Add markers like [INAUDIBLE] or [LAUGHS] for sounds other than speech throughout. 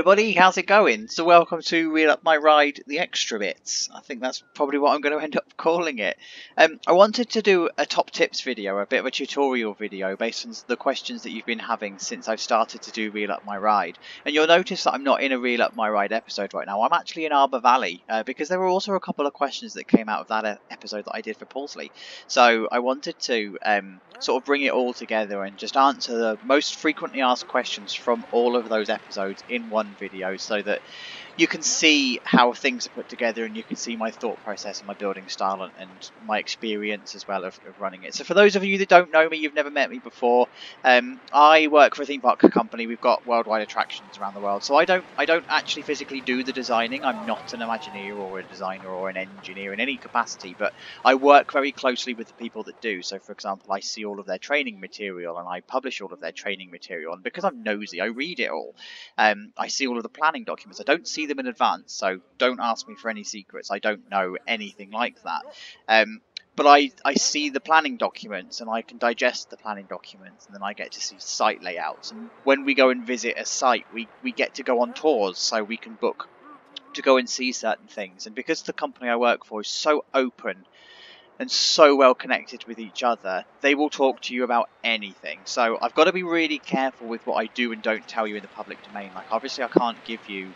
Everybody, how's it going? So welcome to Real Up My Ride, the extra bits. I think that's probably what I'm going to end up calling it. Um, I wanted to do a top tips video, a bit of a tutorial video based on the questions that you've been having since I've started to do Real Up My Ride. And you'll notice that I'm not in a Real Up My Ride episode right now, I'm actually in Arbor Valley, uh, because there were also a couple of questions that came out of that episode that I did for PausLey. So I wanted to um, sort of bring it all together and just answer the most frequently asked questions from all of those episodes in one video so that you can see how things are put together and you can see my thought process and my building style and, and my experience as well of, of, running it. So for those of you that don't know me, you've never met me before, um, I work for a theme park company. We've got worldwide attractions around the world. So I don't I don't actually physically do the designing. I'm not an Imagineer or a designer or an engineer in any capacity, but I work very closely with the people that do. So for example, I see all of their training material and I publish all of their training material. And because I'm nosy, I read it all. Um, I see all of the planning documents. I don't see them in advance, so don't ask me for any secrets. I don't know anything like that. Um, but I, I see the planning documents and I can digest the planning documents and then I get to see site layouts. And when we go and visit a site, we, we get to go on tours so we can book to go and see certain things. And because the company I work for is so open and so well connected with each other, they will talk to you about anything. So I've got to be really careful with what I do and don't tell you in the public domain. Like obviously I can't give you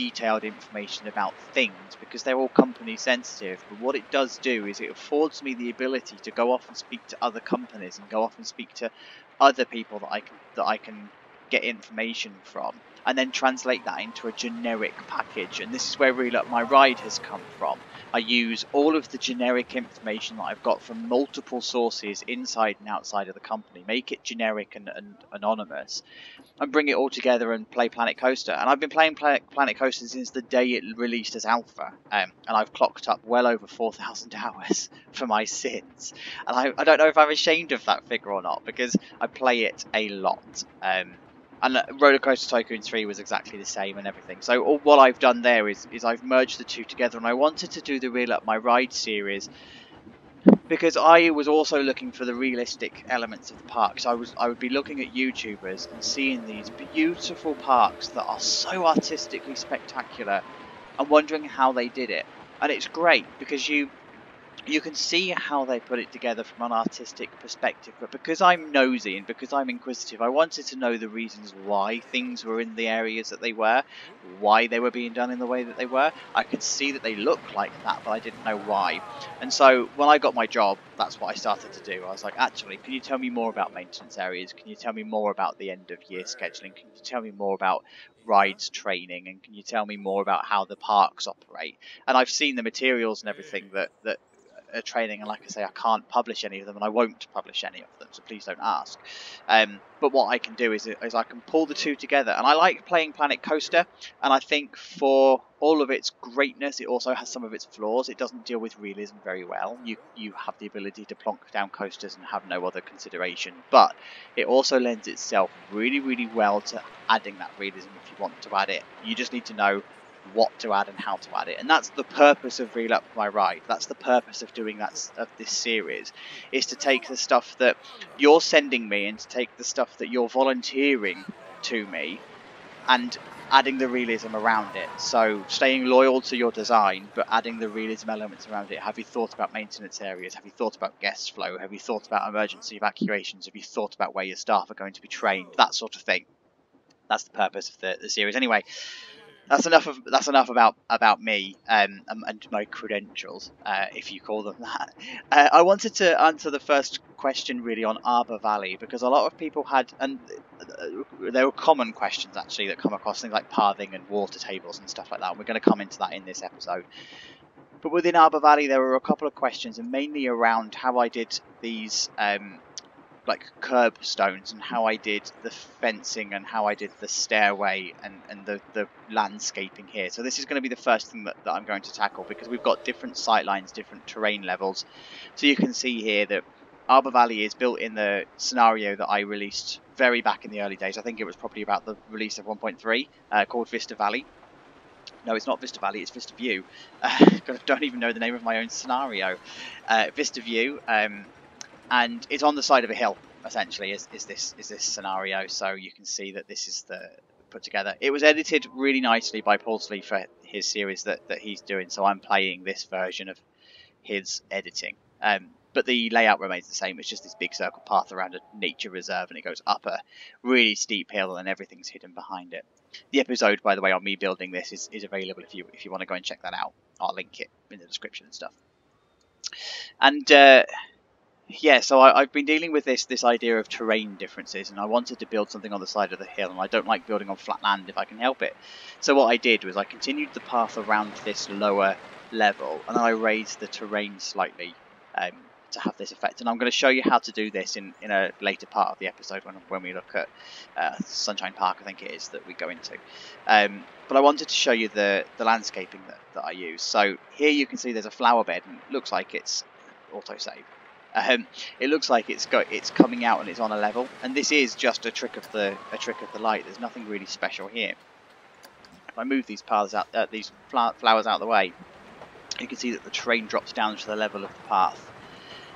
detailed information about things because they're all company sensitive. But what it does do is it affords me the ability to go off and speak to other companies and go off and speak to other people that I can that I can get information from and then translate that into a generic package. And this is where Real Up My Ride has come from. I use all of the generic information that I've got from multiple sources inside and outside of the company, make it generic and, and anonymous, and bring it all together and play Planet Coaster. And I've been playing Planet Coaster since the day it released as alpha, um, and I've clocked up well over 4,000 [LAUGHS] hours for my sins. And I, I, don't know if I'm ashamed of that figure or not, because I play it a lot. Um, and uh, Roller Coaster Tycoon 3 was exactly the same and everything. So all, what I've done there is, is I've merged the two together and I wanted to do the Real Up My Ride series because I was also looking for the realistic elements of the parks. I was I would be looking at YouTubers and seeing these beautiful parks that are so artistically spectacular and wondering how they did it. And it's great because you you can see how they put it together from an artistic perspective, but because I'm nosy and because I'm inquisitive, I wanted to know the reasons why things were in the areas that they were, why they were being done in the way that they were. I could see that they looked like that, but I didn't know why. And so when I got my job, that's what I started to do. I was like, actually, can you tell me more about maintenance areas? Can you tell me more about the end of year scheduling? Can you tell me more about rides training and can you tell me more about how the parks operate and I've seen the materials and everything mm. that that uh, training, and like I say, I can't publish any of them, and I won't publish any of them, so please don't ask. Um, but what I can do is, is I can pull the two together, and I like playing Planet Coaster, and I think for all of its greatness, it also has some of its flaws. It doesn't deal with realism very well. You you have the ability to plonk down coasters and have no other consideration, but it also lends itself really, really well to adding that realism if you want to add it. You just need to know what to add and how to add it. And that's the purpose of Real Up My Ride. That's the purpose of doing that of this series, is to take the stuff that you're sending me and to take the stuff that you're volunteering to me and adding the realism around it. So staying loyal to your design, but adding the realism elements around it. Have you thought about maintenance areas? Have you thought about guest flow? Have you thought about emergency evacuations? Have you thought about where your staff are going to be trained? That sort of thing. That's the purpose of the, the series. Anyway, that's enough of that's enough about about me um, and my credentials, uh, if you call them that. Uh, I wanted to answer the first question really on Arbor Valley because a lot of people had and uh, there were common questions actually that come across things like pathing and water tables and stuff like that. And We're going to come into that in this episode. But within Arbor Valley, there were a couple of questions, and mainly around how I did these um, like curb stones and how I did the fencing and how I did the stairway and, and the, the landscaping here. So this is going to be the first thing that, that I'm going to tackle because we've got different sight lines, different terrain levels. So you can see here that Arbor Valley is built in the scenario that I released very back in the early days. I think it was probably about the release of 1.3 uh, called Vista Valley. No, it's not Vista Valley, it's Vista View. [LAUGHS] Uh, don't even know the name of my own scenario. Uh, Vista View, um, and it's on the side of a hill essentially is, is this is this scenario so you can see that this is the put together. It was edited really nicely by PausLey for his series that, that he's doing, so I'm playing this version of his editing. Um, but the layout remains the same. It's just this big circle path around a nature reserve, and it goes up a really steep hill, and everything's hidden behind it. The episode, by the way, on me building this is, is available if you if you want to go and check that out. I'll link it in the description and stuff. And uh, yeah, so I, have been dealing with this this idea of terrain differences, and I wanted to build something on the side of the hill, and I don't like building on flat land if I can help it. So what I did was I continued the path around this lower level, and then I raised the terrain slightly um, to have this effect. And I'm going to show you how to do this in, in a later part of the episode when, when we look at uh, Sunshine Park, I think it is, that we go into. Um, but I wanted to show you the, the landscaping that, that I use. So here you can see there's a flower bed, and it looks like it's autosave. Um, it looks like it's got it's coming out and it's on a level, and this is just a trick of the a trick of the light. There's nothing really special here. If I move these paths out, uh, these flowers out of the way, you can see that the terrain drops down to the level of the path.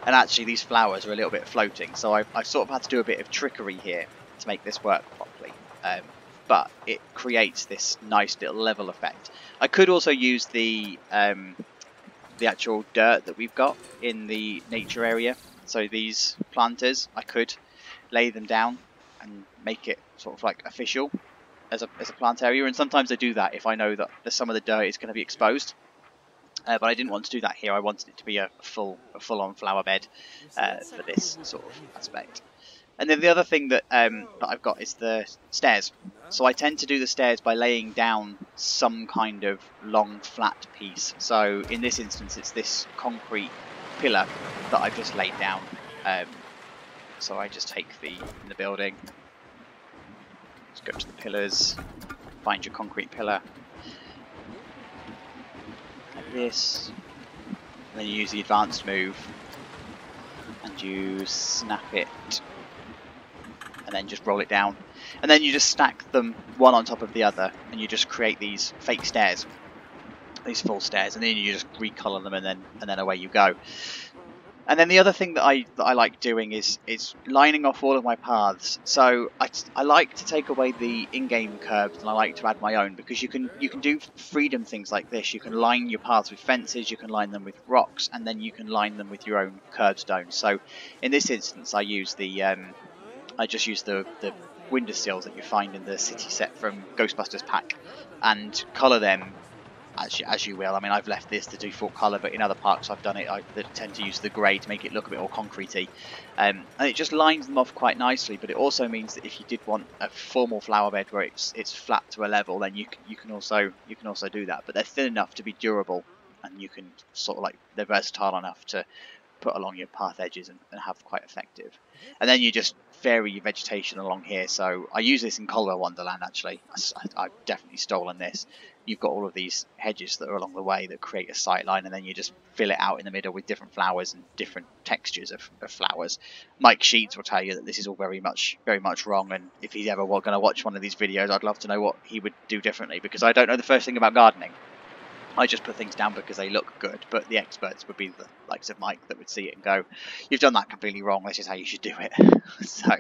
And actually these flowers are a little bit floating, so I've, I've sort of had to do a bit of trickery here to make this work properly. Um, but it creates this nice little level effect. I could also use the um, the actual dirt that we've got in the nature area. So these planters, I could lay them down and make it sort of like official as a, as a plant area. And sometimes I do that if I know that some of the dirt is going to be exposed. Uh, but I didn't want to do that here. I wanted it to be a full, a full-on flower bed uh, for this sort of aspect. And then the other thing that, um, that I've got is the stairs. So I tend to do the stairs by laying down some kind of long flat piece. So in this instance it's this concrete pillar that I've just laid down. Um, so I just take the, the building, just go to the pillars, find your concrete pillar, like this, and then you use the advanced move and you snap it and then just roll it down. And then you just stack them one on top of the other, and you just create these fake stairs, these full stairs, and then you just recolor them, and then and then away you go. And then the other thing that I that I like doing is is lining off all of my paths. So I, I like to take away the in-game curbs and I like to add my own because you can you can do freedom things like this. You can line your paths with fences, you can line them with rocks, and then you can line them with your own curbstone. So in this instance, I use the um, I just use the, the windowsills that you find in the city set from Ghostbusters pack and colour them as you, as you will. I mean, I've left this to default colour, but in other parks I've done it. I tend to use the grey to make it look a bit more concretey, um, and it just lines them off quite nicely. But it also means that if you did want a formal flower bed where it's it's flat to a level, then you you can also you can also do that. But they're thin enough to be durable, and you can sort of like they're versatile enough to put along your path edges and, and have quite effective. And then you just vary your vegetation along here. So I use this in Colwell Wonderland actually. I, have definitely stolen this. You've got all of these hedges that are along the way that create a sight line and then you just fill it out in the middle with different flowers and different textures of, of flowers. Mike Sheets will tell you that this is all very much very much wrong and if he's ever going to watch one of these videos I'd love to know what he would do differently because I don't know the first thing about gardening. I just put things down because they look good, but the experts would be the likes of Mike that would see it and go, "You've done that completely wrong. This is how you should do it." [LAUGHS] so,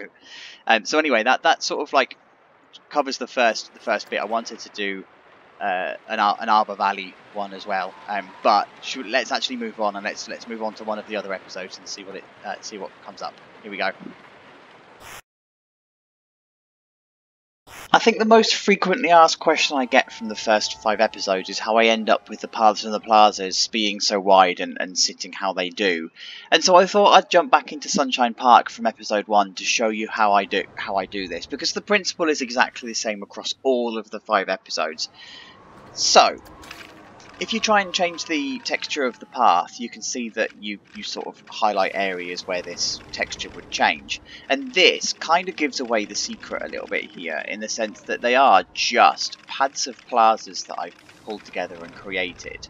um, so anyway, that that sort of like covers the first the first bit. I wanted to do uh, an an Arbor Valley one as well, um, but should, let's actually move on and let's let's move on to one of the other episodes and see what it uh, see what comes up. Here we go. I think the most frequently asked question I get from the first five episodes is how I end up with the paths and the plazas being so wide and, and sitting how they do. And so I thought I'd jump back into Sunshine Park from episode one to show you how I do how I do this because the principle is exactly the same across all of the five episodes. So, if you try and change the texture of the path, you can see that you, you sort of highlight areas where this texture would change. And this kind of gives away the secret a little bit here, in the sense that they are just pads of plazas that I've pulled together and created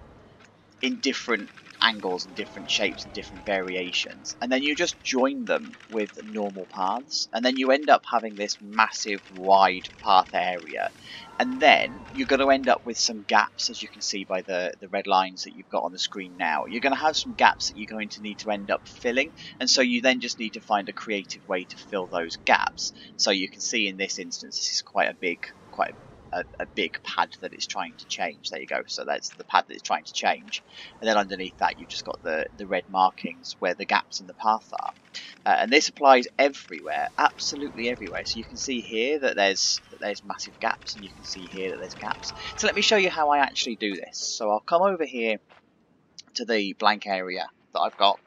in different angles and different shapes and different variations. And then you just join them with normal paths. And then you end up having this massive wide path area. And then you're going to end up with some gaps as you can see by the the red lines that you've got on the screen now. You're going to have some gaps that you're going to need to end up filling. And so you then just need to find a creative way to fill those gaps. So you can see in this instance this is quite a big quite a, a, big pad that it's trying to change. There you go. So that's the pad that it's trying to change. And then underneath that, you've just got the, the red markings where the gaps in the path are. Uh, and this applies everywhere, absolutely everywhere. So you can see here that there's that there's massive gaps, and you can see here that there's gaps. So let me show you how I actually do this. So I'll come over here to the blank area that I've got.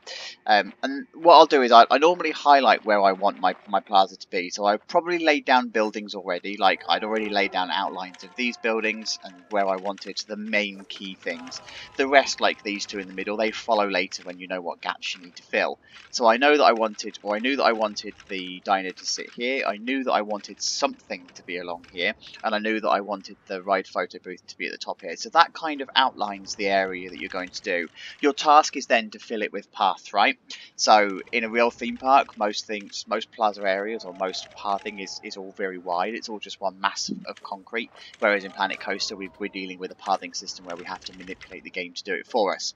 Um, and what I'll do is I, I, normally highlight where I want my, my plaza to be. So I've probably laid down buildings already, like I'd already laid down outlines of these buildings and where I wanted the main key things. The rest, like these two in the middle, they follow later when you know what gaps you need to fill. So I know that I wanted, or I knew that I wanted the diner to sit here. I knew that I wanted something to be along here. And I knew that I wanted the ride photo booth to be at the top here. So that kind of outlines the area that you're going to do. Your task is then to fill fill it with path, right? So in a real theme park, most things, most plaza areas or most pathing is, is all very wide. It's all just one mass of concrete. Whereas in Planet Coaster, we, we're dealing with a pathing system where we have to manipulate the game to do it for us.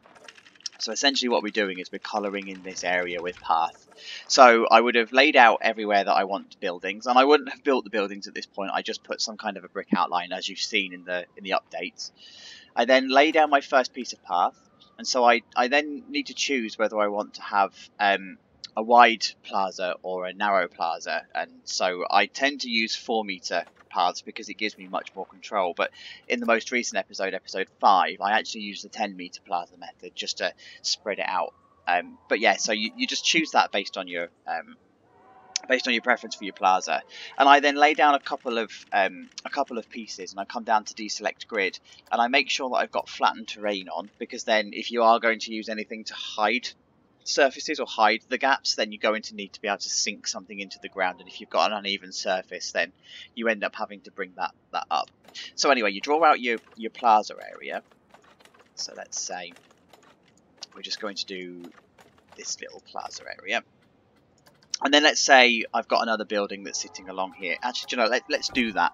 So essentially what we're doing is we're colouring in this area with path. So I would have laid out everywhere that I want buildings, and I wouldn't have built the buildings at this point. I just put some kind of a brick outline, as you've seen in the in the updates. I then lay down my first piece of path, and so I, I then need to choose whether I want to have um, a wide plaza or a narrow plaza. And so I tend to use 4 meter paths because it gives me much more control. But in the most recent episode episode 5 I actually used the 10 meter plaza method just to spread it out. Um, but yeah so you, you just choose that based on your um, based on your preference for your plaza. And I then lay down a couple of um, a couple of pieces, and I come down to deselect grid, and I make sure that I've got flattened terrain on, because then if you are going to use anything to hide surfaces or hide the gaps, then you're going to need to be able to sink something into the ground. And if you've got an uneven surface, then you end up having to bring that that up. So anyway, you draw out your your plaza area. So let's say we're just going to do this little plaza area. And then let's say I've got another building that's sitting along here. Actually, you know, let, let's do that.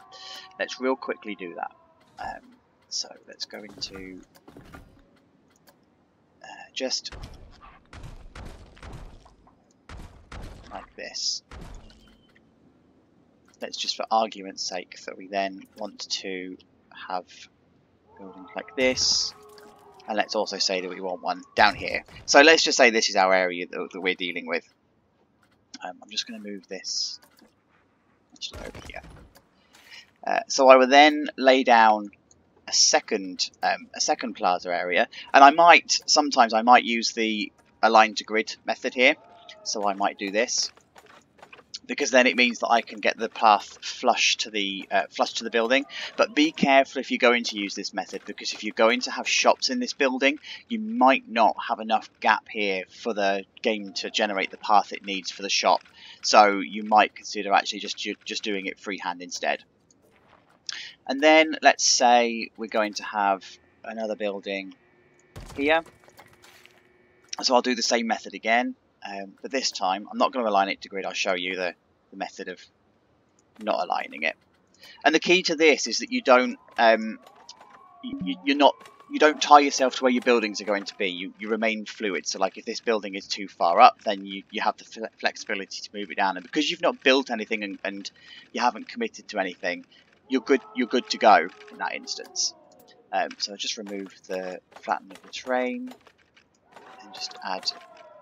Let's real quickly do that. Um, so let's go into uh, just like this. Let's just for argument's sake that we then want to have buildings like this. And let's also say that we want one down here. So let's just say this is our area that, that we're dealing with. Um, I'm just going to move this actually over here. Uh, so I will then lay down a second um, a second plaza area, and I might sometimes I might use the align to grid method here. So I might do this because then it means that I can get the path flush to the uh, flush to the building. But be careful if you're going to use this method because if you're going to have shops in this building, you might not have enough gap here for the game to generate the path it needs for the shop. So you might consider actually just just doing it freehand instead. And then let's say we're going to have another building here. So I'll do the same method again. Um, but this time, I'm not going to align it to grid. I'll show you the, the method of not aligning it. And the key to this is that you don't, um, you, you're not, you don't tie yourself to where your buildings are going to be. You, you remain fluid. So like if this building is too far up, then you, you have the flexibility to move it down. And because you've not built anything and, and you haven't committed to anything, you're good, you're good to go in that instance. Um, so I'll just remove the flatten of the terrain and just add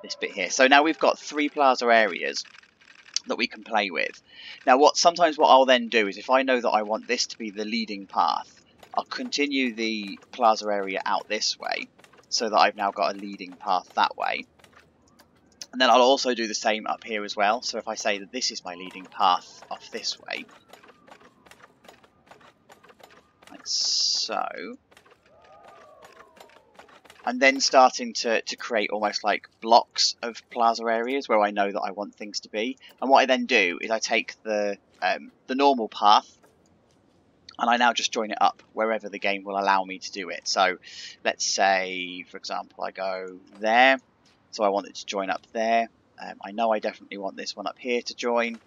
this bit here. So now we've got three plaza areas that we can play with. Now what sometimes what I'll then do is if I know that I want this to be the leading path, I'll continue the plaza area out this way so that I've now got a leading path that way. And then I'll also do the same up here as well. So if I say that this is my leading path off this way, like so, and then starting to, to create almost like blocks of plaza areas where I know that I want things to be. And what I then do is I take the um, the normal path and I now just join it up wherever the game will allow me to do it. So let's say, for example, I go there. So I want it to join up there. Um, I know I definitely want this one up here to join.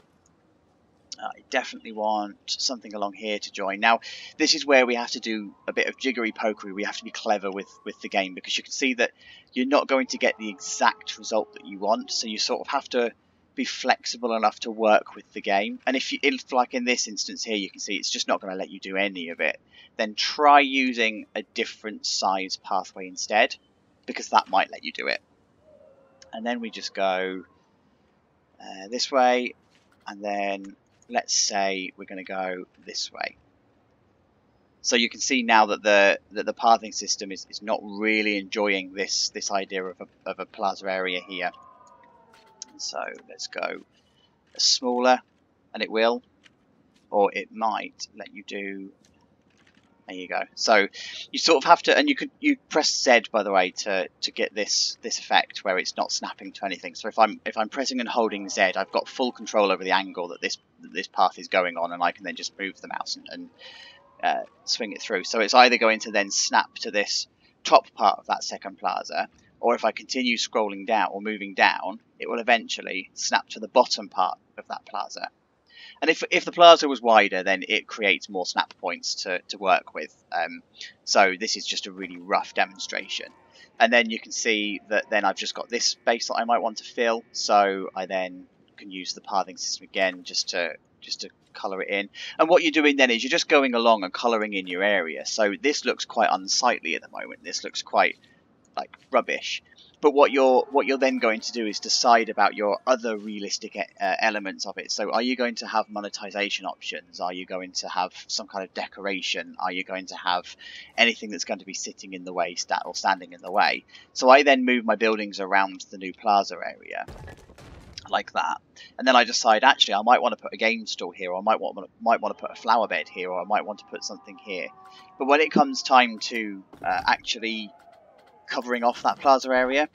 I definitely want something along here to join. Now, this is where we have to do a bit of jiggery pokery. We have to be clever with, with the game because you can see that you're not going to get the exact result that you want. So you sort of have to be flexible enough to work with the game. And if you, if like in this instance here, you can see it's just not going to let you do any of it. Then try using a different size pathway instead, because that might let you do it. And then we just go uh, this way, and then let's say we're going to go this way. So you can see now that the that the pathing system is, is not really enjoying this this idea of a, of a plaza area here. So let's go smaller, and it will, or it might let you do. There you go. So you sort of have to, and you could you press Z by the way to to get this this effect where it's not snapping to anything. So if I'm if I'm pressing and holding Z, I've got full control over the angle that this that this path is going on, and I can then just move the mouse and, and uh, swing it through. So it's either going to then snap to this top part of that second plaza, or if I continue scrolling down or moving down, it will eventually snap to the bottom part of that plaza. And if, if the plaza was wider, then it creates more snap points to, to work with. Um, so this is just a really rough demonstration. And then you can see that then I've just got this space that I might want to fill. So I then can use the pathing system again just to just to color it in. And what you're doing then is you're just going along and coloring in your area. So this looks quite unsightly at the moment. This looks quite like rubbish. But what you're what you're then going to do is decide about your other realistic uh, elements of it. So, are you going to have monetization options? Are you going to have some kind of decoration? Are you going to have anything that's going to be sitting in the way stat or standing in the way? So, I then move my buildings around the new plaza area like that, and then I decide actually I might want to put a game store here, or I might want might want to put a flower bed here, or I might want to put something here. But when it comes time to uh, actually covering off that plaza area.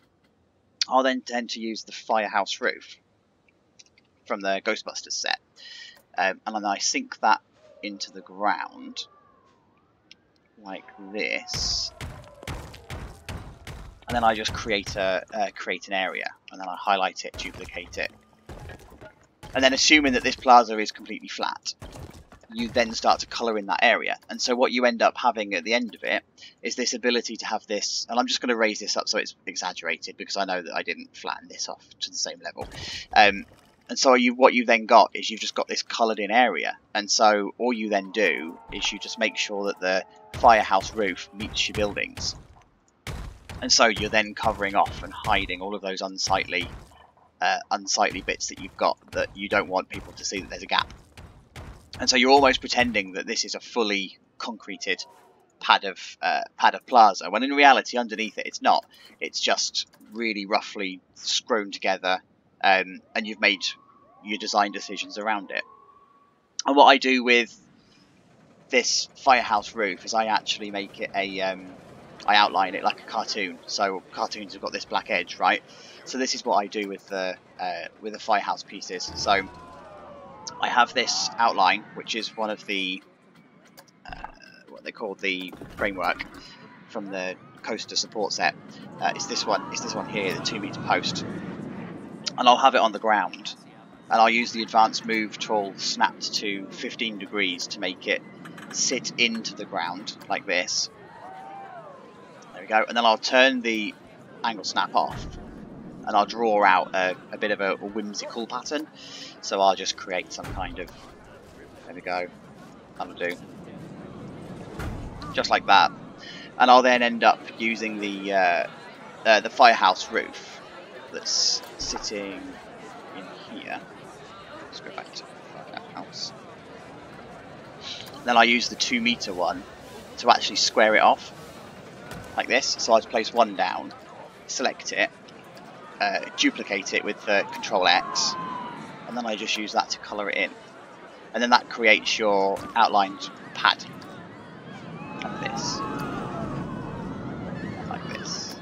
I'll then tend to use the firehouse roof from the Ghostbusters set. Um, and then I sink that into the ground like this. And then I just create a uh, create an area, and then I highlight it, duplicate it, and then assuming that this plaza is completely flat, you then start to colour in that area. And so what you end up having at the end of it is this ability to have this, and I'm just going to raise this up so it's exaggerated because I know that I didn't flatten this off to the same level. Um, and so you, what you then got is you've just got this coloured in area. And so all you then do is you just make sure that the firehouse roof meets your buildings. And so you're then covering off and hiding all of those unsightly uh, unsightly bits that you've got that you don't want people to see that there's a gap. And so you're almost pretending that this is a fully concreted pad of uh, pad of plaza, when in reality underneath it it's not. It's just really roughly scrolled together, um, and you've made your design decisions around it. And what I do with this firehouse roof is I actually make it a um, I outline it like a cartoon. So cartoons have got this black edge, right? So this is what I do with the uh, with the firehouse pieces. So I have this outline, which is one of the uh, what they call the framework from the coaster support set. Uh, it's this one. It's this one here, the two meter post, and I'll have it on the ground, and I'll use the advanced move tool snapped to 15 degrees to make it sit into the ground like this. There we go, and then I'll turn the angle snap off and I'll draw out a, a bit of a, a, whimsical pattern. So I'll just create some kind of, there we go, that'll do. Just like that. And I'll then end up using the, uh, uh, the firehouse roof that's sitting in here. Let's go back to firehouse. Then I use the two meter one to actually square it off like this. So I place one down, select it, uh, duplicate it with uh, Control X, and then I just use that to colour it in. And then that creates your outlined pad. Like this. Like this.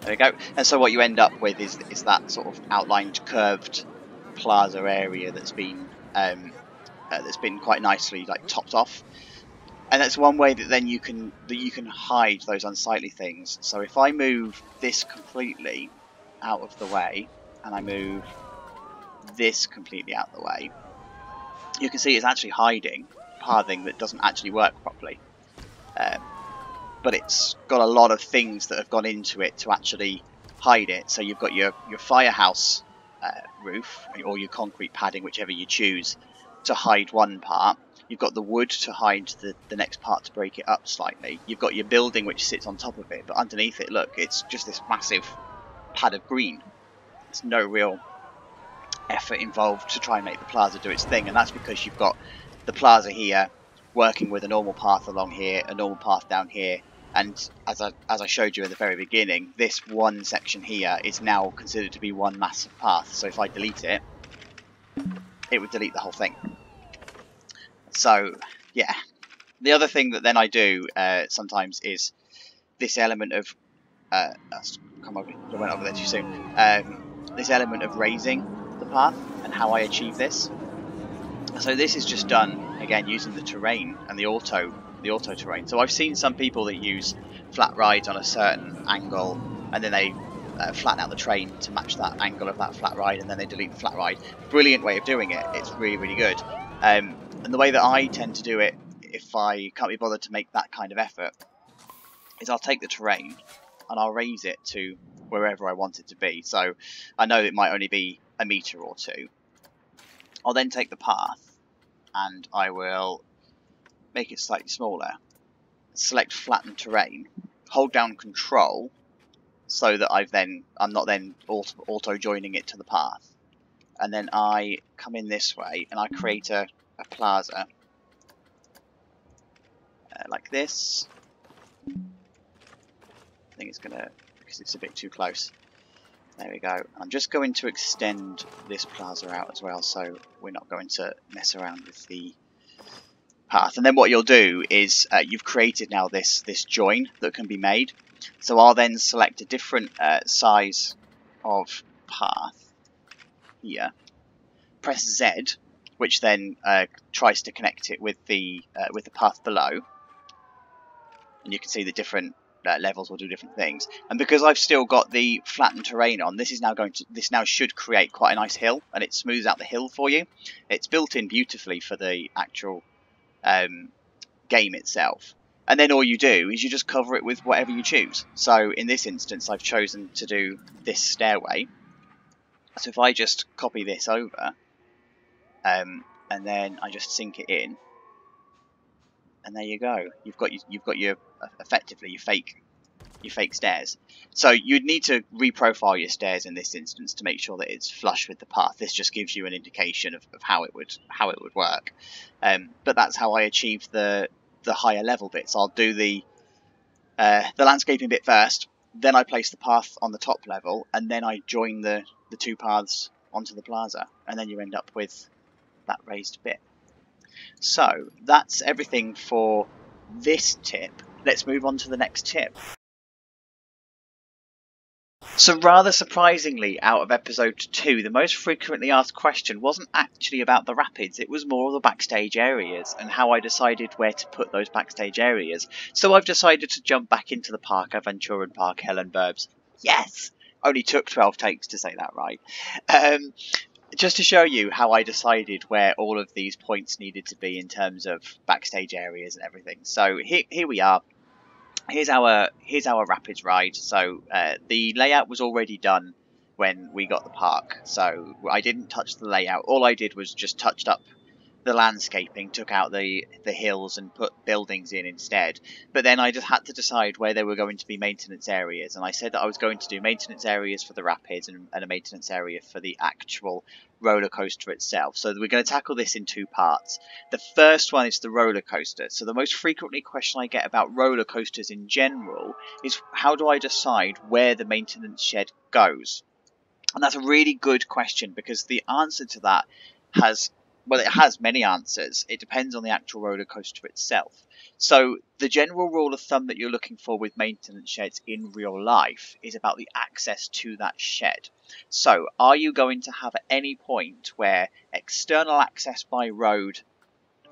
There we go. And so what you end up with is, is that sort of outlined curved plaza area that's been um, uh, that's been quite nicely like topped off and that's one way that then you can that you can hide those unsightly things. So if I move this completely out of the way, and I move this completely out of the way, you can see it's actually hiding pathing that doesn't actually work properly. Um, but it's got a lot of things that have gone into it to actually hide it. So you've got your, your firehouse uh, roof or your concrete padding, whichever you choose, to hide one part. You've got the wood to hide the, the next part to break it up slightly. You've got your building which sits on top of it, but underneath it, look, it's just this massive pad of green. There's no real effort involved to try and make the plaza do its thing, and that's because you've got the plaza here working with a normal path along here, a normal path down here, and as I, as I showed you in the very beginning, this one section here is now considered to be one massive path. So if I delete it, it would delete the whole thing. So, yeah. The other thing that then I do uh, sometimes is this element of... Uh, come over, I went over there too soon. Um, this element of raising the path and how I achieve this. So this is just done, again, using the terrain and the auto the auto terrain. So I've seen some people that use flat rides on a certain angle and then they uh, flatten out the train to match that angle of that flat ride and then they delete the flat ride. Brilliant way of doing it. It's really, really good. Um, and the way that I tend to do it, if I can't be bothered to make that kind of effort, is I'll take the terrain and I'll raise it to wherever I want it to be. So I know it might only be a meter or two. I'll then take the path and I will make it slightly smaller, select flatten terrain, hold down control so that I've then I'm not then auto, auto joining it to the path and then I come in this way and I create a, a plaza. Uh, like this. I think it's gonna because it's a bit too close. There we go. I'm just going to extend this plaza out as well so we're not going to mess around with the path. And then what you'll do is uh, you've created now this, this join that can be made. So I'll then select a different uh, size of path here, press Z, which then uh, tries to connect it with the uh, with the path below. And you can see the different uh, levels will do different things. And because I've still got the flattened terrain on, this is now going to this now should create quite a nice hill, and it smooths out the hill for you. It's built in beautifully for the actual um, game itself. And then all you do is you just cover it with whatever you choose. So in this instance, I've chosen to do this stairway. So if I just copy this over, um, and then I just sink it in, and there you go. You've got your, you've got your effectively your fake your fake stairs. So you'd need to reprofile your stairs in this instance to make sure that it's flush with the path. This just gives you an indication of, of how it would how it would work. Um, but that's how I achieve the the higher level bits. I'll do the uh, the landscaping bit first, then I place the path on the top level, and then I join the the two paths onto the plaza, and then you end up with that raised bit. So that's everything for this tip. Let's move on to the next tip. So rather surprisingly, out of episode 2, the most frequently asked question wasn't actually about the rapids, it was more of the backstage areas and how I decided where to put those backstage areas. So I've decided to jump back into the park, Aventuren Park, Helen Burbs. Yes! Only took 12 takes to say that right. Um, just to show you how I decided where all of these points needed to be in terms of backstage areas and everything. So here, here we are here's our here's our rapids ride. So uh, the layout was already done when we got the park, so I didn't touch the layout. All I did was just touched up the landscaping, took out the the hills and put buildings in instead. But then I just had to decide where there were going to be maintenance areas, and I said that I was going to do maintenance areas for the rapids and, and a maintenance area for the actual roller coaster itself. So we're going to tackle this in two parts. The first one is the roller coaster. So the most frequently question I get about roller coasters in general is how do I decide where the maintenance shed goes? And that's a really good question because the answer to that has well, it has many answers. It depends on the actual roller coaster itself. So the general rule of thumb that you're looking for with maintenance sheds in real life is about the access to that shed. So are you going to have at any point where external access by road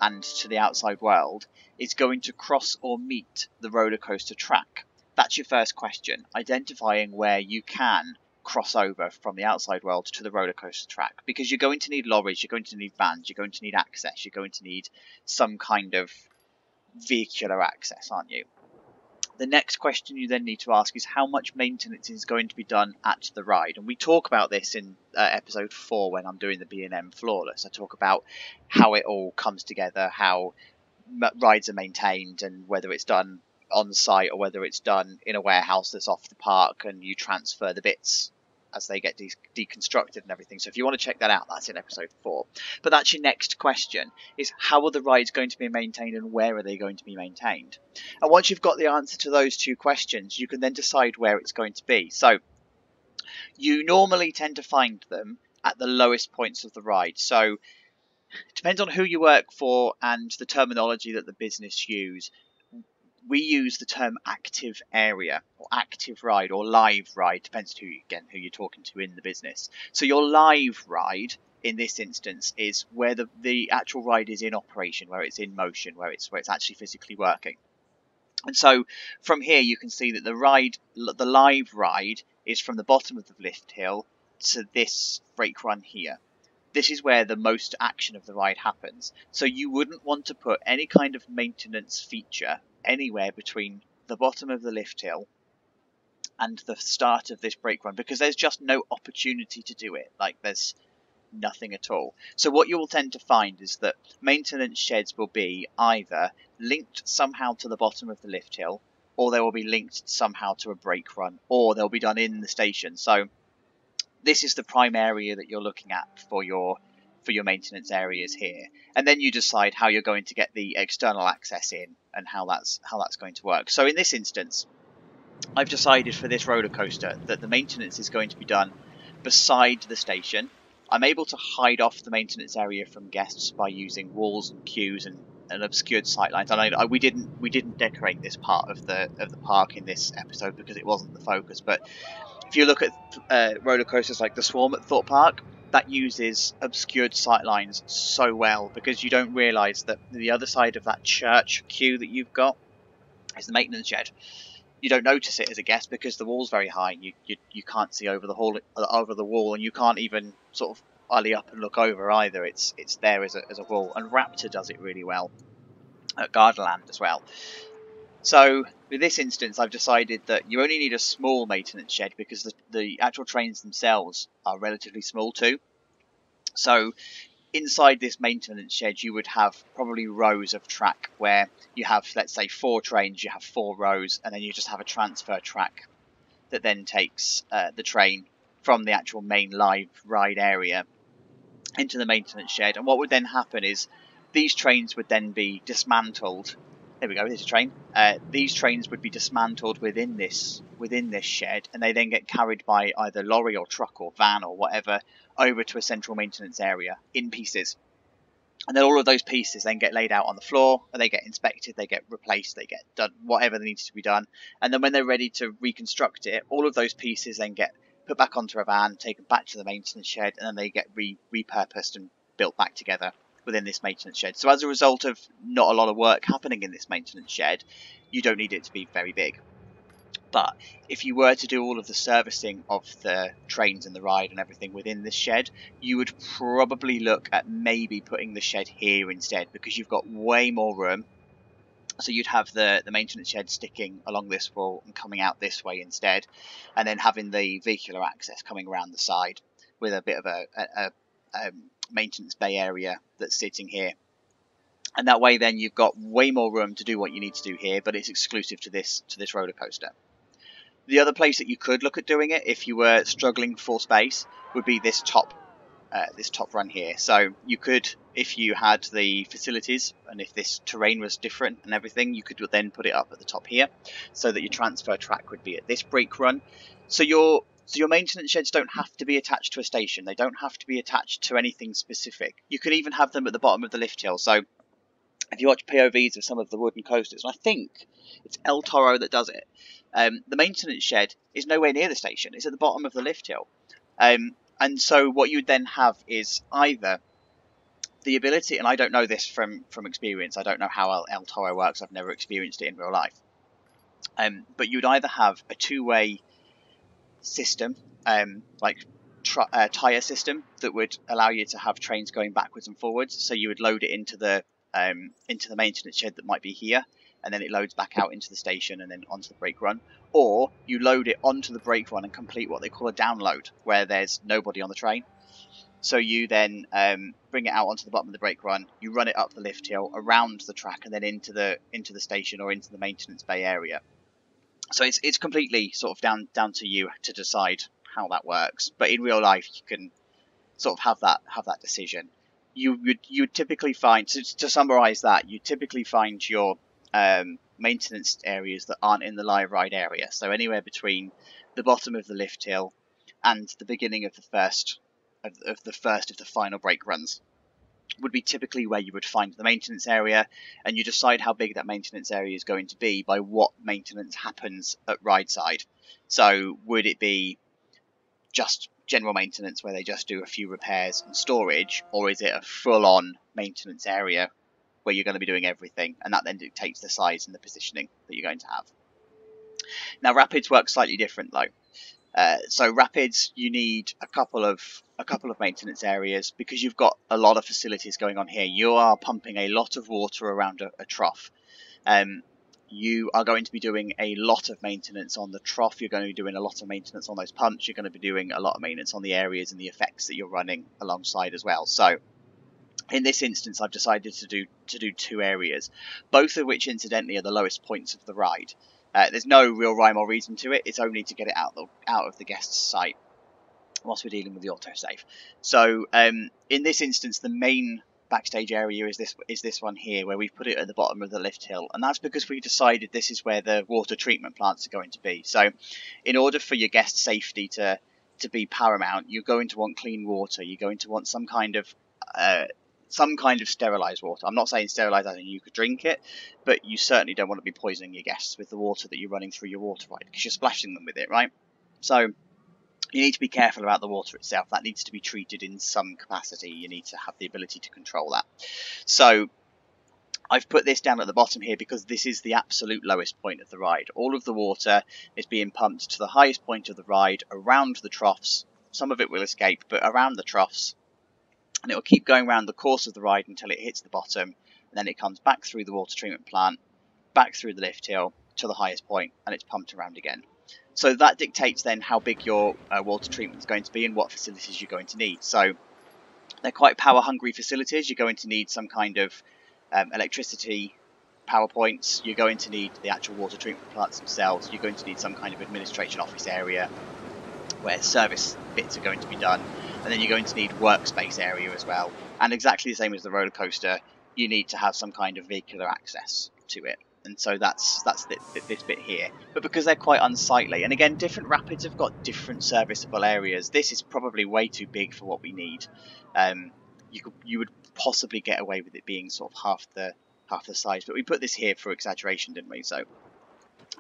and to the outside world is going to cross or meet the roller coaster track? That's your first question, identifying where you can crossover from the outside world to the roller coaster track because you're going to need lorries, you're going to need vans, you're going to need access, you're going to need some kind of vehicular access, aren't you? the next question you then need to ask is how much maintenance is going to be done at the ride and we talk about this in uh, episode 4 when i'm doing the b&m flawless i talk about how it all comes together how rides are maintained and whether it's done on site or whether it's done in a warehouse that's off the park and you transfer the bits as they get de- deconstructed and everything. So if you want to check that out, that's in episode four. But that's your next question: is how are the rides going to be maintained and where are they going to be maintained? And once you've got the answer to those two questions, you can then decide where it's going to be. So you normally tend to find them at the lowest points of the ride. So it depends on who you work for and the terminology that the business use we use the term active area or active ride or live ride depends who again who you're talking to in the business. So your live ride in this instance is where the, the actual ride is in operation where it's in motion where it's where it's actually physically working. And so from here you can see that the ride the live ride is from the bottom of the lift hill to this brake run here. This is where the most action of the ride happens. So you wouldn't want to put any kind of maintenance feature anywhere between the bottom of the lift hill and the start of this brake run because there's just no opportunity to do it. Like there's nothing at all. So what you will tend to find is that maintenance sheds will be either linked somehow to the bottom of the lift hill or they will be linked somehow to a brake run or they'll be done in the station. So this is the prime area that you're looking at for your for your maintenance areas here and then you decide how you're going to get the external access in and how that's how that's going to work so in this instance I've decided for this roller coaster that the maintenance is going to be done beside the station I'm able to hide off the maintenance area from guests by using walls and queues and, and obscured sightlines. And I, I, we didn't we didn't decorate this part of the of the park in this episode because it wasn't the focus. But if you look at uh, roller coasters like the Swarm at Thorpe Park, that uses obscured sightlines so well because you don't realise that the other side of that church queue that you've got is the maintenance shed. You don't notice it as a guest because the wall's very high. You you, you can't see over the hall over the wall, and you can't even sort of ollie up and look over either. It's it's there as a as a wall, and Raptor does it really well at Gardaland as well. So with this instance, I've decided that you only need a small maintenance shed because the, the actual trains themselves are relatively small too. So inside this maintenance shed, you would have probably rows of track where you have, let's say, four trains, you have four rows, and then you just have a transfer track that then takes uh, the train from the actual main live ride area into the maintenance shed. And what would then happen is these trains would then be dismantled there we go. There's a train. Uh, these trains would be dismantled within this within this shed, and they then get carried by either lorry or truck or van or whatever over to a central maintenance area in pieces. And then all of those pieces then get laid out on the floor, and they get inspected, they get replaced, they get done whatever needs to be done. And then when they're ready to reconstruct it, all of those pieces then get put back onto a van, taken back to the maintenance shed, and then they get re- repurposed and built back together within this maintenance shed. So as a result of not a lot of work happening in this maintenance shed, you don't need it to be very big. But if you were to do all of the servicing of the trains and the ride and everything within this shed, you would probably look at maybe putting the shed here instead because you've got way more room. So you'd have the, the maintenance shed sticking along this wall and coming out this way instead, and then having the vehicular access coming around the side with a bit of a, a, a um, maintenance bay area that's sitting here. And that way then you've got way more room to do what you need to do here, but it's exclusive to this to this roller coaster. The other place that you could look at doing it if you were struggling for space would be this top uh, this top run here. So you could, if you had the facilities and if this terrain was different and everything, you could then put it up at the top here so that your transfer track would be at this brake run. So your so your maintenance sheds don't have to be attached to a station. They don't have to be attached to anything specific. You could even have them at the bottom of the lift hill. So if you watch POVs of some of the wooden coasters, and I think it's El Toro that does it, um, the maintenance shed is nowhere near the station. It's at the bottom of the lift hill. Um, and so what you would then have is either the ability, and I don't know this from, from experience, I don't know how El, El Toro works, I've never experienced it in real life. Um, but you'd either have a two-way system, um, like tr- uh, tire system that would allow you to have trains going backwards and forwards. So you would load it into the um, into the maintenance shed that might be here, and then it loads back out into the station and then onto the brake run. Or you load it onto the brake run and complete what they call a download, where there's nobody on the train. So you then um, bring it out onto the bottom of the brake run. You run it up the lift hill, around the track, and then into the into the station or into the maintenance bay area. So it's it's completely sort of down down to you to decide how that works. But in real life, you can sort of have that have that decision. You would you typically find to, to summarize that you typically find your um, maintenance areas that aren't in the live ride area. So anywhere between the bottom of the lift hill and the beginning of the first of, of the first of the final brake runs would be typically where you would find the maintenance area, and you decide how big that maintenance area is going to be by what maintenance happens at ride side. So, would it be just general maintenance where they just do a few repairs and storage, or is it a full on maintenance area where you're going to be doing everything? And that then dictates the size and the positioning that you're going to have. Now, rapids work slightly different though. Uh, so rapids, you need a couple of a couple of maintenance areas because you've got a lot of facilities going on here. You are pumping a lot of water around a, a trough. Um, you are going to be doing a lot of maintenance on the trough. You're going to be doing a lot of maintenance on those pumps. You're going to be doing a lot of maintenance on the areas and the effects that you're running alongside as well. So in this instance, I've decided to do to do two areas, both of which incidentally are the lowest points of the ride. Uh, there's no real rhyme or reason to it. It's only to get it out the, out of the guest's sight whilst we're dealing with the autosave. So um, in this instance, the main backstage area is this is this one here, where we've put it at the bottom of the lift hill, and that's because we decided this is where the water treatment plants are going to be. So, in order for your guest safety to to be paramount, you're going to want clean water. You're going to want some kind of uh, some kind of sterilized water. I'm not saying sterilized as in you could drink it, but you certainly don't want to be poisoning your guests with the water that you're running through your water ride because you're splashing them with it, right? So you need to be careful about the water itself. That needs to be treated in some capacity. You need to have the ability to control that. So I've put this down at the bottom here because this is the absolute lowest point of the ride. All of the water is being pumped to the highest point of the ride around the troughs. Some of it will escape, but around the troughs and it will keep going around the course of the ride until it hits the bottom and then it comes back through the water treatment plant back through the lift hill to the highest point and it's pumped around again so that dictates then how big your uh, water treatment is going to be and what facilities you're going to need. So they're quite power hungry facilities. You're going to need some kind of um, electricity power points. You're going to need the actual water treatment plants themselves. You're going to need some kind of administration office area where service bits are going to be done. And then you're going to need workspace area as well. And exactly the same as the roller coaster, you need to have some kind of vehicular access to it. And so that's that's this bit here. But because they're quite unsightly, and again, different rapids have got different serviceable areas. This is probably way too big for what we need. Um, you could you would possibly get away with it being sort of half the half the size, but we put this here for exaggeration, didn't we? So,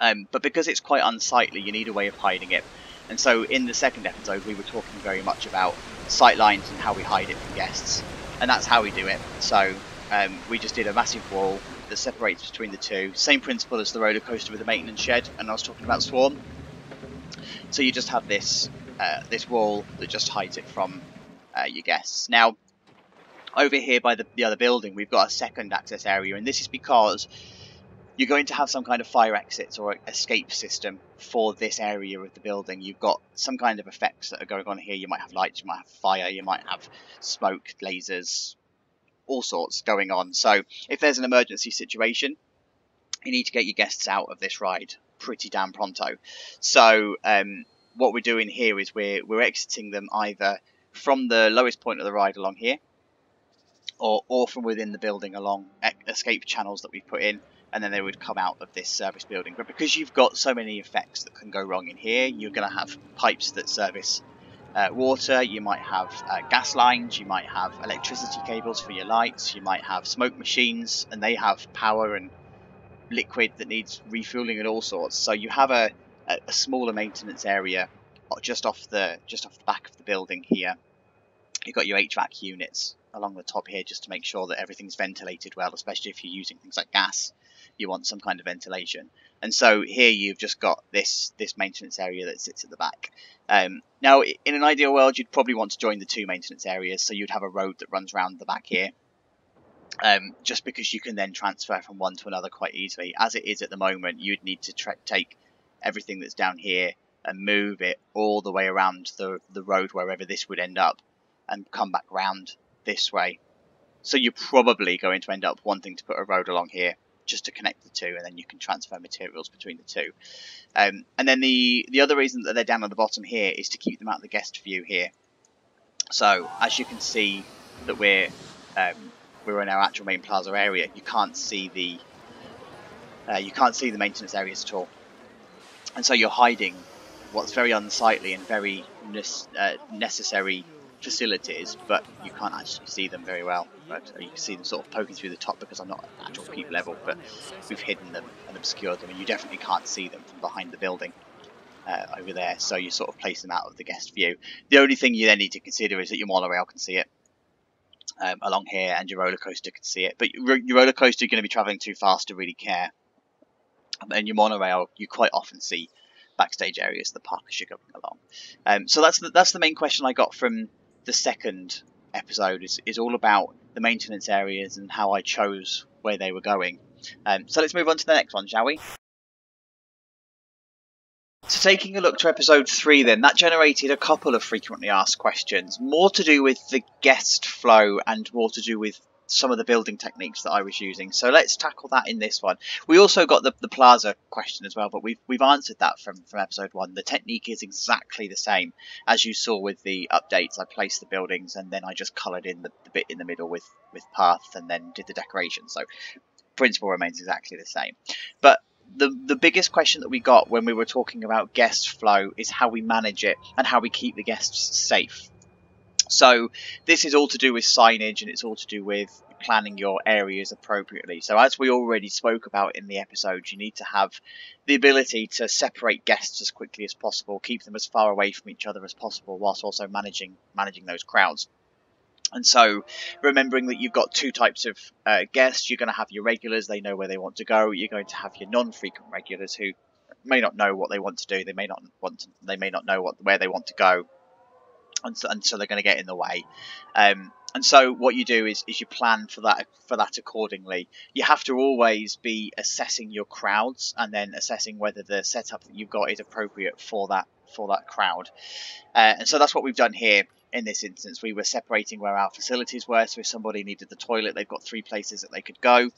um, but because it's quite unsightly, you need a way of hiding it. And so in the second episode, we were talking very much about sight lines and how we hide it from guests. And that's how we do it. So um, we just did a massive wall that separates between the two. Same principle as the roller coaster with the maintenance shed, and I was talking about Swarm. So you just have this uh, this wall that just hides it from uh, your guests. Now, over here by the, the other building, we've got a second access area, and this is because you're going to have some kind of fire exits or escape system for this area of the building. You've got some kind of effects that are going on here. You might have lights, you might have fire, you might have smoke, lasers, all sorts going on. So if there's an emergency situation, you need to get your guests out of this ride pretty damn pronto. So um, what we're doing here is we're we're exiting them either from the lowest point of the ride along here, or or from within the building along escape channels that we've put in and then they would come out of this service building. But because you've got so many effects that can go wrong in here, you're going to have pipes that service uh, water, you might have uh, gas lines, you might have electricity cables for your lights, you might have smoke machines, and they have power and liquid that needs refueling and all sorts. So you have a, a smaller maintenance area just off the just off the back of the building here. You've got your HVAC units along the top here just to make sure that everything's ventilated well, especially if you're using things like gas you want some kind of ventilation. And so here you've just got this this maintenance area that sits at the back. Um, now, in an ideal world, you'd probably want to join the two maintenance areas, so you'd have a road that runs around the back here. Um, just because you can then transfer from one to another quite easily. As it is at the moment, you'd need to take everything that's down here and move it all the way around the, the road wherever this would end up and come back round this way. So you're probably going to end up wanting to put a road along here just to connect the two and then you can transfer materials between the two. Um, and then the, the other reason that they're down at the bottom here is to keep them out of the guest view here. So as you can see that we're um, we're in our actual main plaza area, you can't see the uh, you can't see the maintenance areas at all, and so you're hiding what's very unsightly and very ne uh, necessary facilities, but you can't actually see them very well. But you can see them sort of poking through the top because I'm not at actual peep level, but we've hidden them and obscured them, and you definitely can't see them from behind the building. Uh, over there, so you sort of place them out of the guest view. The only thing you then need to consider is that your monorail can see it um, along here, and your roller coaster can see it. But your, roller coaster, you're going to be traveling too fast to really care. And your monorail, you quite often see backstage areas of the park as you're going along. Um, so that's the, that's the main question I got from the second episode is, is all about the maintenance areas and how I chose where they were going. Um, so let's move on to the next one, shall we? So taking a look to episode 3 then, that generated a couple of frequently asked questions, more to do with the guest flow and more to do with some of the building techniques that I was using. So let's tackle that in this one. We also got the, the plaza question as well, but we've, we've answered that from, from episode 1. The technique is exactly the same. As you saw with the updates, I placed the buildings and then I just coloured in the, the bit in the middle with, with path and then did the decoration. So principle remains exactly the same. But the the biggest question that we got when we were talking about guest flow is how we manage it and how we keep the guests safe. So this is all to do with signage and it's all to do with planning your areas appropriately. So as we already spoke about in the episode, you need to have the ability to separate guests as quickly as possible, keep them as far away from each other as possible, whilst also managing managing those crowds. And so, remembering that you've got two types of uh, guests, you're going to have your regulars, they know where they want to go. You're going to have your non-frequent regulars who may not know what they want to do. They may not want, to, they may not know what where they want to go and so, and so they're going to get in the way. Um, and so what you do is, is you plan for that for that accordingly. You have to always be assessing your crowds and then assessing whether the setup that you've got is appropriate for that for that crowd. Uh, and so that's what we've done here in this instance. We were separating where our facilities were. So if somebody needed the toilet, they've got three places that they could go.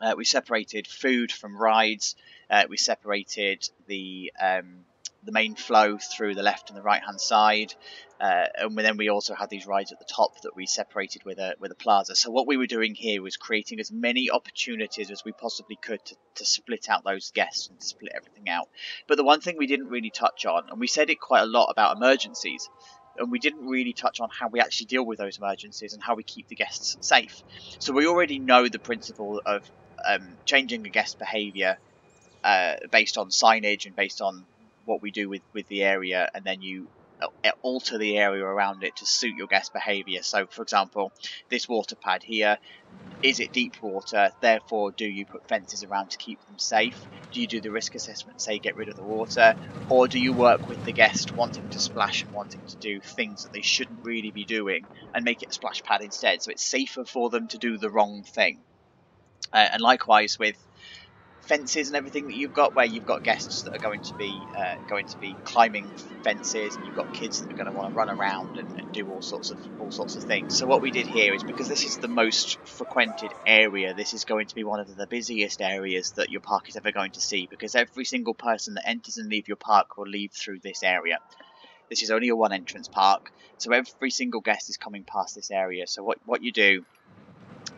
Uh, we separated food from rides. Uh, we separated the um, the main flow through the left and the right hand side. Uh, and then we also had these rides at the top that we separated with a with a plaza. So what we were doing here was creating as many opportunities as we possibly could to, to split out those guests and split everything out. But the one thing we didn't really touch on, and we said it quite a lot about emergencies, and we didn't really touch on how we actually deal with those emergencies and how we keep the guests safe. So we already know the principle of um, changing a guest behaviour uh, based on signage and based on what we do with, with the area, and then you uh, alter the area around it to suit your guest behavior. So, for example, this water pad here, is it deep water? Therefore, do you put fences around to keep them safe? Do you do the risk assessment, say get rid of the water? Or do you work with the guest wanting to splash and wanting to do things that they shouldn't really be doing and make it a splash pad instead? So it's safer for them to do the wrong thing. Uh, and likewise with fences and everything that you've got, where you've got guests that are going to be uh, going to be climbing fences, and you've got kids that are going to want to run around and, and, do all sorts of all sorts of things. So what we did here is because this is the most frequented area, this is going to be one of the busiest areas that your park is ever going to see, because every single person that enters and leaves your park will leave through this area. This is only a one entrance park, so every single guest is coming past this area. So what what you do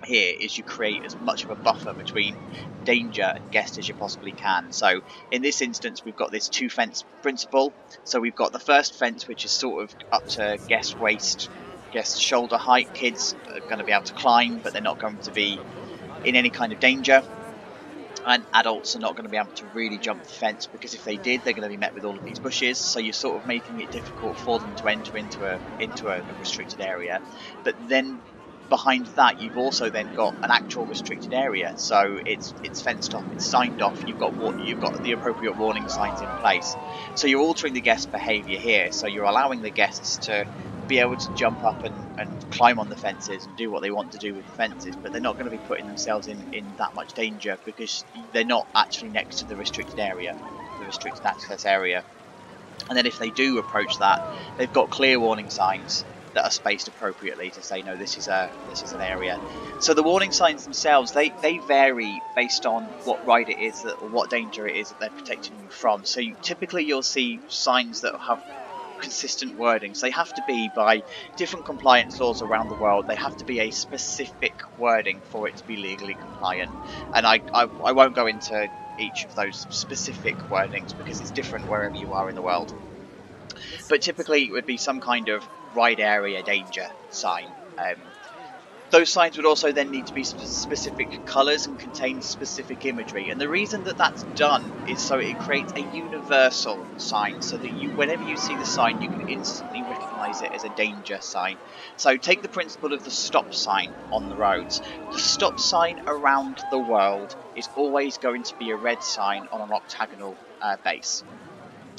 here is you create as much of a buffer between danger and guest as you possibly can. So in this instance we've got this two fence principle. So we've got the first fence which is sort of up to guest waist, guest shoulder height. Kids are going to be able to climb but they're not going to be in any kind of danger. And adults are not going to be able to really jump the fence because if they did, they're going to be met with all of these bushes. So you're sort of making it difficult for them to enter into a into a restricted area. But then behind that you've also then got an actual restricted area. So it's it's fenced off it's signed off you've got you've got the appropriate warning signs in place. So you're altering the guest behavior here. So you're allowing the guests to be able to jump up and, and climb on the fences and do what they want to do with the fences, but they're not going to be putting themselves in, in that much danger because they're not actually next to the restricted area, the restricted access area. And then if they do approach that, they've got clear warning signs that are spaced appropriately to say no this is a this is an area. So the warning signs themselves they they vary based on what ride it is that or what danger it is that they're protecting you from. So you, typically you'll see signs that have consistent wording. So they have to be by different compliance laws around the world. They have to be a specific wording for it to be legally compliant. And I, I, I won't go into each of those specific wordings because it's different wherever you are in the world. But typically it would be some kind of ride area danger sign. Um, those signs would also then need to be specific colours and contain specific imagery. And the reason that that's done is so it creates a universal sign, so that you, whenever you see the sign, you can instantly recognise it as a danger sign. So take the principle of the stop sign on the roads. The stop sign around the world is always going to be a red sign on an octagonal uh, base.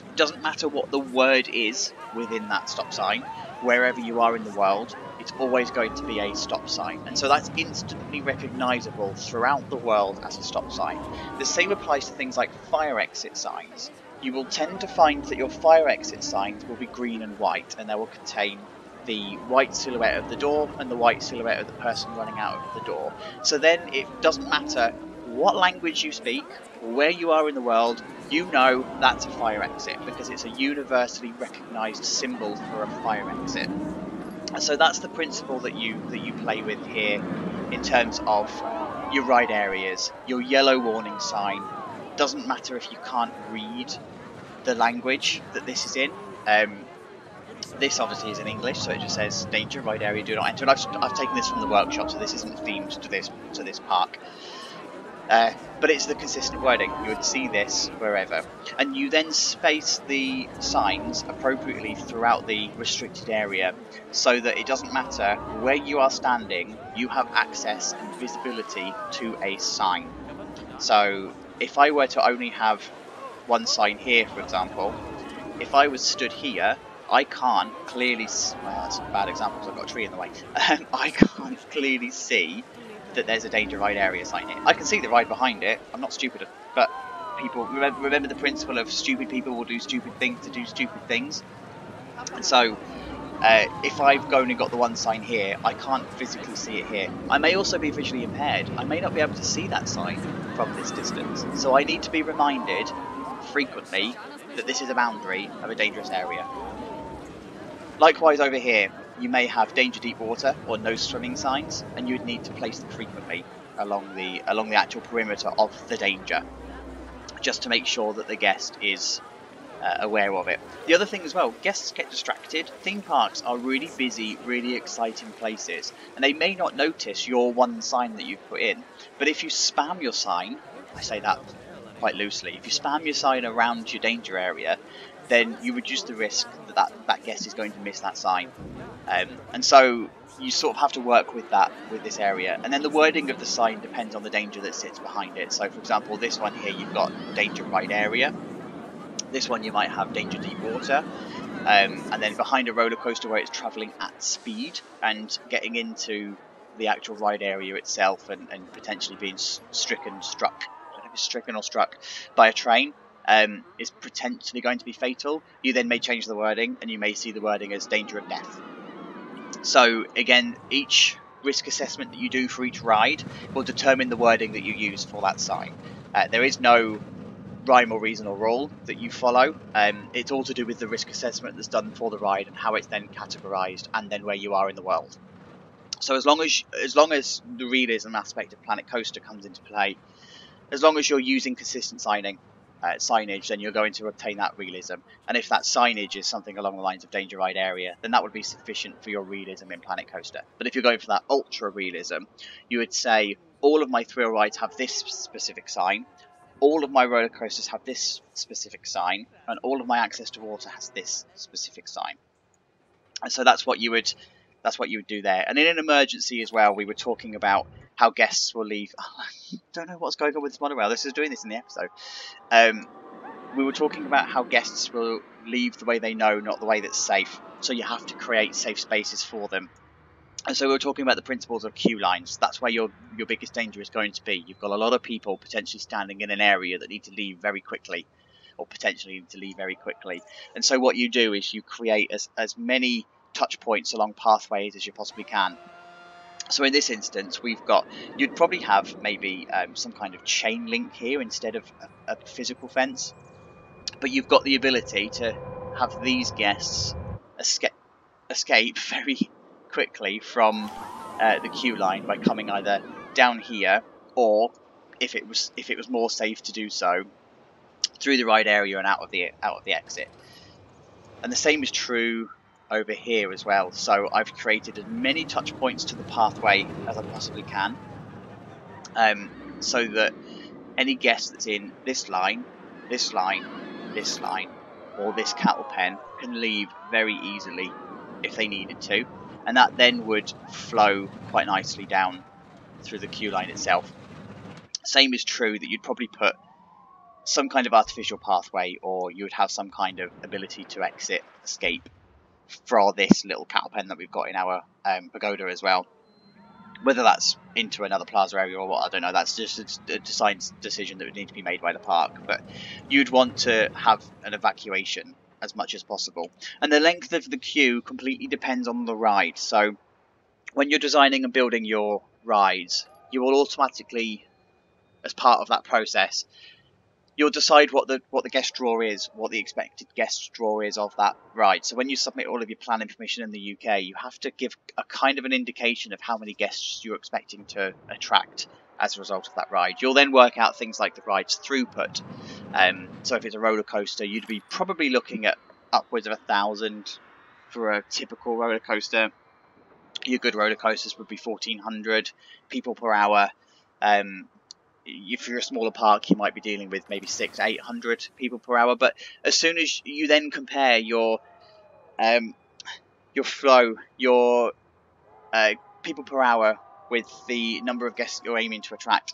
It doesn't matter what the word is within that stop sign wherever you are in the world, it's always going to be a stop sign. And so that's instantly recognizable throughout the world as a stop sign. The same applies to things like fire exit signs. You will tend to find that your fire exit signs will be green and white, and they will contain the white silhouette of the door and the white silhouette of the person running out of the door. So then it doesn't matter what language you speak, where you are in the world, you know that's a fire exit because it's a universally recognized symbol for a fire exit. So that's the principle that you that you play with here in terms of your ride areas. Your yellow warning sign doesn't matter if you can't read the language that this is in. Um, this obviously is in English, so it just says danger, ride area, do not enter. And I've, I've taken this from the workshop, so this isn't themed to this to this park. Uh, but it's the consistent wording. You would see this wherever. And you then space the signs appropriately throughout the restricted area so that it doesn't matter where you are standing, you have access and visibility to a sign. So if I were to only have one sign here, for example, if I was stood here, I can't clearly, well, that's a bad example because I've got a tree in the way, [LAUGHS] I can't clearly see that there's a danger ride area sign here. I can see the ride behind it. I'm not stupid, but people remember, remember the principle of stupid people will do stupid things to do stupid things. And so, uh, if I've only got the one sign here, I can't physically see it here. I may also be visually impaired. I may not be able to see that sign from this distance. So I need to be reminded frequently that this is a boundary of a dangerous area. Likewise over here, you may have danger deep water or no swimming signs, and you would need to place them frequently along the along the actual perimeter of the danger, just to make sure that the guest is uh, aware of it. The other thing as well, guests get distracted. Theme parks are really busy, really exciting places, and they may not notice your one sign that you've put in. But if you spam your sign, I say that quite loosely, if you spam your sign around your danger area, then you reduce the risk that that, that guest is going to miss that sign. Um, and so you sort of have to work with that with this area. And then the wording of the sign depends on the danger that sits behind it. So for example, this one here, you've got danger ride area. This one you might have danger deep water. Um, and then behind a roller coaster where it's traveling at speed and getting into the actual ride area itself and, and potentially being stricken, struck, stricken or struck by a train um, is potentially going to be fatal, you then may change the wording and you may see the wording as danger of death. So again, each risk assessment that you do for each ride will determine the wording that you use for that sign. Uh, there is no rhyme or reason or rule that you follow. Um, it's all to do with the risk assessment that's done for the ride and how it's then categorized and then where you are in the world. So as long as as long as the realism aspect of Planet Coaster comes into play, as long as you're using consistent signing, uh, signage, then you're going to obtain that realism. And if that signage is something along the lines of Danger Ride area, then that would be sufficient for your realism in Planet Coaster. But if you're going for that ultra realism, you would say all of my thrill rides have this specific sign, all of my roller coasters have this specific sign, and all of my access to water has this specific sign. And so that's what you would that's what you would do there. And in an emergency as well, we were talking about how guests will leave. [LAUGHS] I don't know what's going on with this monorail. This is doing this in the episode. Um, we were talking about how guests will leave the way they know, not the way that's safe. so you have to create safe spaces for them. And so we are talking about the principles of queue lines. That's where your your biggest danger is going to be. You've got a lot of people potentially standing in an area that need to leave very quickly, or potentially need to leave very quickly. And so what you do is you create as, as many touch points along pathways as you possibly can. So in this instance, we've got, you'd probably have maybe um, some kind of chain link here instead of a, a physical fence. But you've got the ability to have these guests escape, escape [LAUGHS] very quickly from uh, the queue line by coming either down here or if it was if it was more safe to do so through the ride area and out of the out of the exit. And the same is true over here as well. So I've created as many touch points to the pathway as I possibly can, um, so that any guest that's in this line, this line, this line, or this cattle pen can leave very easily if they needed to and that then would flow quite nicely down through the queue line itself. Same is true that you'd probably put some kind of artificial pathway or you would have some kind of ability to exit, escape for this little cattle pen that we've got in our um, pagoda as well. Whether that's into another plaza area or what, I don't know. That's just a design decision that would need to be made by the park. But you'd want to have an evacuation as much as possible. And the length of the queue completely depends on the ride. So when you're designing and building your rides, you will automatically, as part of that process, you'll decide what the what the guest draw is, what the expected guest draw is of that ride. So when you submit all of your plan information in the UK, you have to give a kind of an indication of how many guests you're expecting to attract as a result of that ride. You'll then work out things like the ride's throughput. Um, so if it's a roller coaster, you'd be probably looking at upwards of a thousand for a typical roller coaster. Your good roller coasters would be 1400 people per hour. Um, if you're a smaller park, you might be dealing with maybe six, eight hundred people per hour. But as soon as you then compare your um, your flow, your uh, people per hour with the number of guests you're aiming to attract.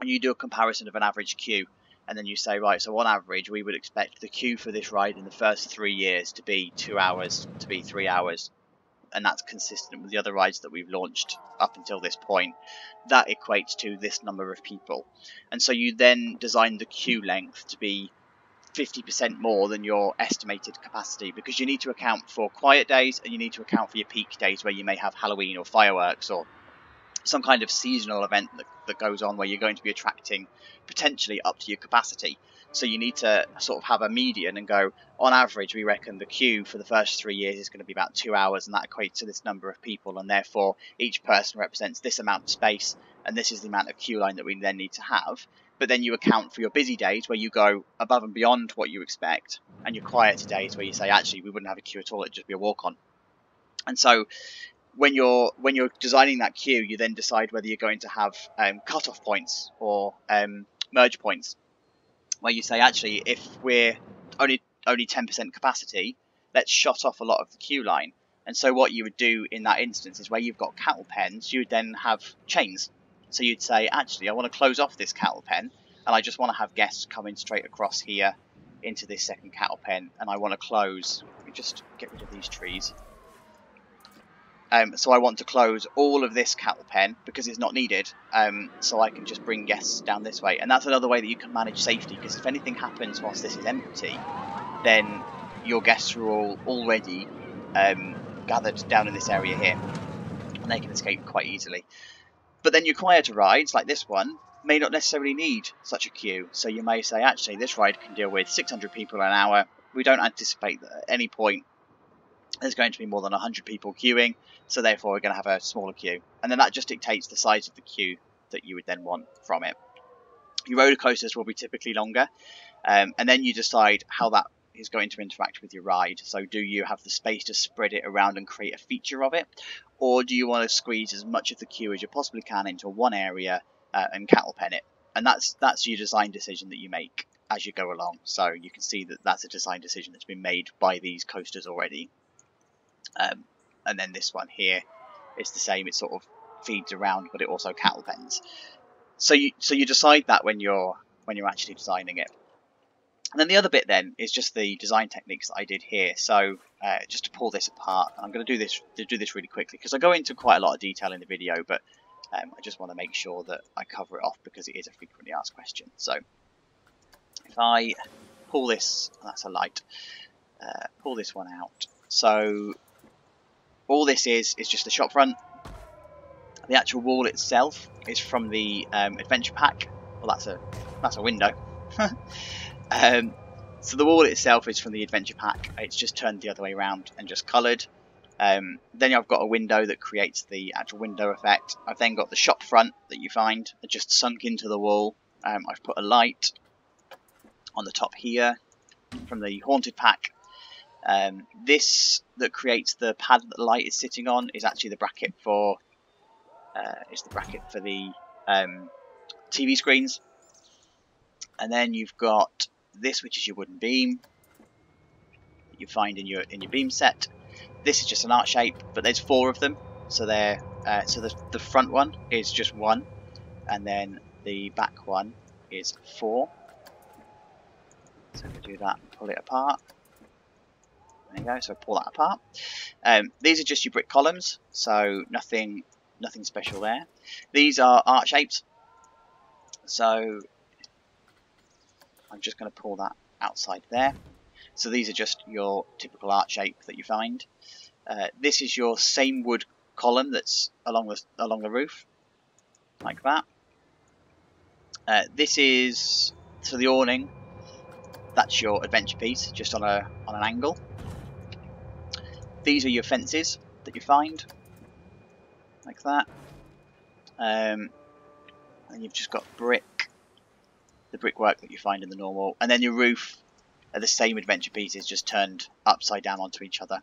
And you do a comparison of an average queue, and then you say, right, so on average, we would expect the queue for this ride in the first three years to be two hours, to be three hours. And that's consistent with the other rides that we've launched up until this point. That equates to this number of people. And so you then design the queue length to be 50% more than your estimated capacity because you need to account for quiet days and you need to account for your peak days where you may have Halloween or fireworks or some kind of seasonal event that, that goes on where you're going to be attracting potentially up to your capacity. So you need to sort of have a median and go, on average, we reckon the queue for the first three years is going to be about two hours, and that equates to this number of people, and therefore each person represents this amount of space, and this is the amount of queue line that we then need to have. But then you account for your busy days where you go above and beyond what you expect, and your quieter days where you say, actually, we wouldn't have a queue at all, it'd just be a walk on. And so when you're when you're designing that queue, you then decide whether you're going to have um, cutoff points or um, merge points, where you say actually if we're only only 10% capacity, let's shut off a lot of the queue line. And so what you would do in that instance is where you've got cattle pens, you would then have chains. So you'd say actually I want to close off this cattle pen, and I just want to have guests coming straight across here into this second cattle pen, and I want to close. Let me just get rid of these trees. Um, so I want to close all of this cattle pen because it's not needed. Um, so I can just bring guests down this way. And that's another way that you can manage safety because if anything happens whilst this is empty, then your guests are all already um, gathered down in this area here. And they can escape quite easily. But then your quieter rides, like this one, may not necessarily need such a queue. So you may say, actually, this ride can deal with 600 people an hour. We don't anticipate that at any point there's going to be more than 100 people queuing, so therefore we're going to have a smaller queue. And then that just dictates the size of the queue that you would then want from it. Your roller coasters will be typically longer, um, and then you decide how that is going to interact with your ride. So do you have the space to spread it around and create a feature of it, or do you want to squeeze as much of the queue as you possibly can into one area uh, and cattle pen it? And that's that's your design decision that you make as you go along. So you can see that that's a design decision that's been made by these coasters already. Um, and then this one here is the same. It sort of feeds around, but it also cattle pens. So you so you decide that when you're when you're actually designing it. And then the other bit then is just the design techniques that I did here. So uh, just to pull this apart, I'm going to do this to do this really quickly because I go into quite a lot of detail in the video, but um, I just want to make sure that I cover it off because it is a frequently asked question. So if I pull this, that's a light, uh, pull this one out. So all this is is just the shop front. The actual wall itself is from the um, adventure pack. Well, that's a that's a window. [LAUGHS] Um, so the wall itself is from the adventure pack. It's just turned the other way around and just coloured. Um, then I've got a window that creates the actual window effect. I've then got the shop front that you find that just sunk into the wall. Um, I've put a light on the top here from the haunted pack. Um, this that creates the pad that the light is sitting on is actually the bracket for uh, the bracket for the um, TV screens. And then you've got this, which is your wooden beam that you find in your in your beam set. This is just an arch shape, but there's four of them. So they're uh, so the the front one is just one, and then the back one is four. So we do that and pull it apart. There you go. So pull that apart. Um, these are just your brick columns, so nothing nothing special there. These are arch shapes. So I'm just going to pull that outside there. So these are just your typical arch shape that you find. Uh, this is your same wood column that's along the along the roof, like that. Uh, this is to the awning. That's your adventure piece, just on a on an angle. These are your fences that you find, like that. Um, and you've just got brick the brickwork that you find in the normal, and then your roof are the same adventure pieces just turned upside down onto each other,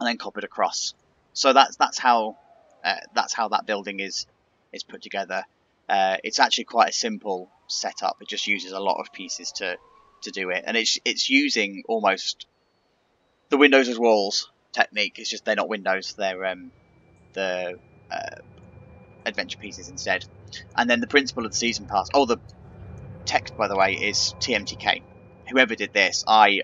and then copied across. So that's that's how uh, that's how that building is is put together. Uh, it's actually quite a simple setup. It just uses a lot of pieces to to do it, and it's it's using almost the windows as walls technique. It's just they're not windows; they're um, the uh, adventure pieces instead. And then the principle of the season pass. Oh, the text, by the way, is TMTK. Whoever did this, I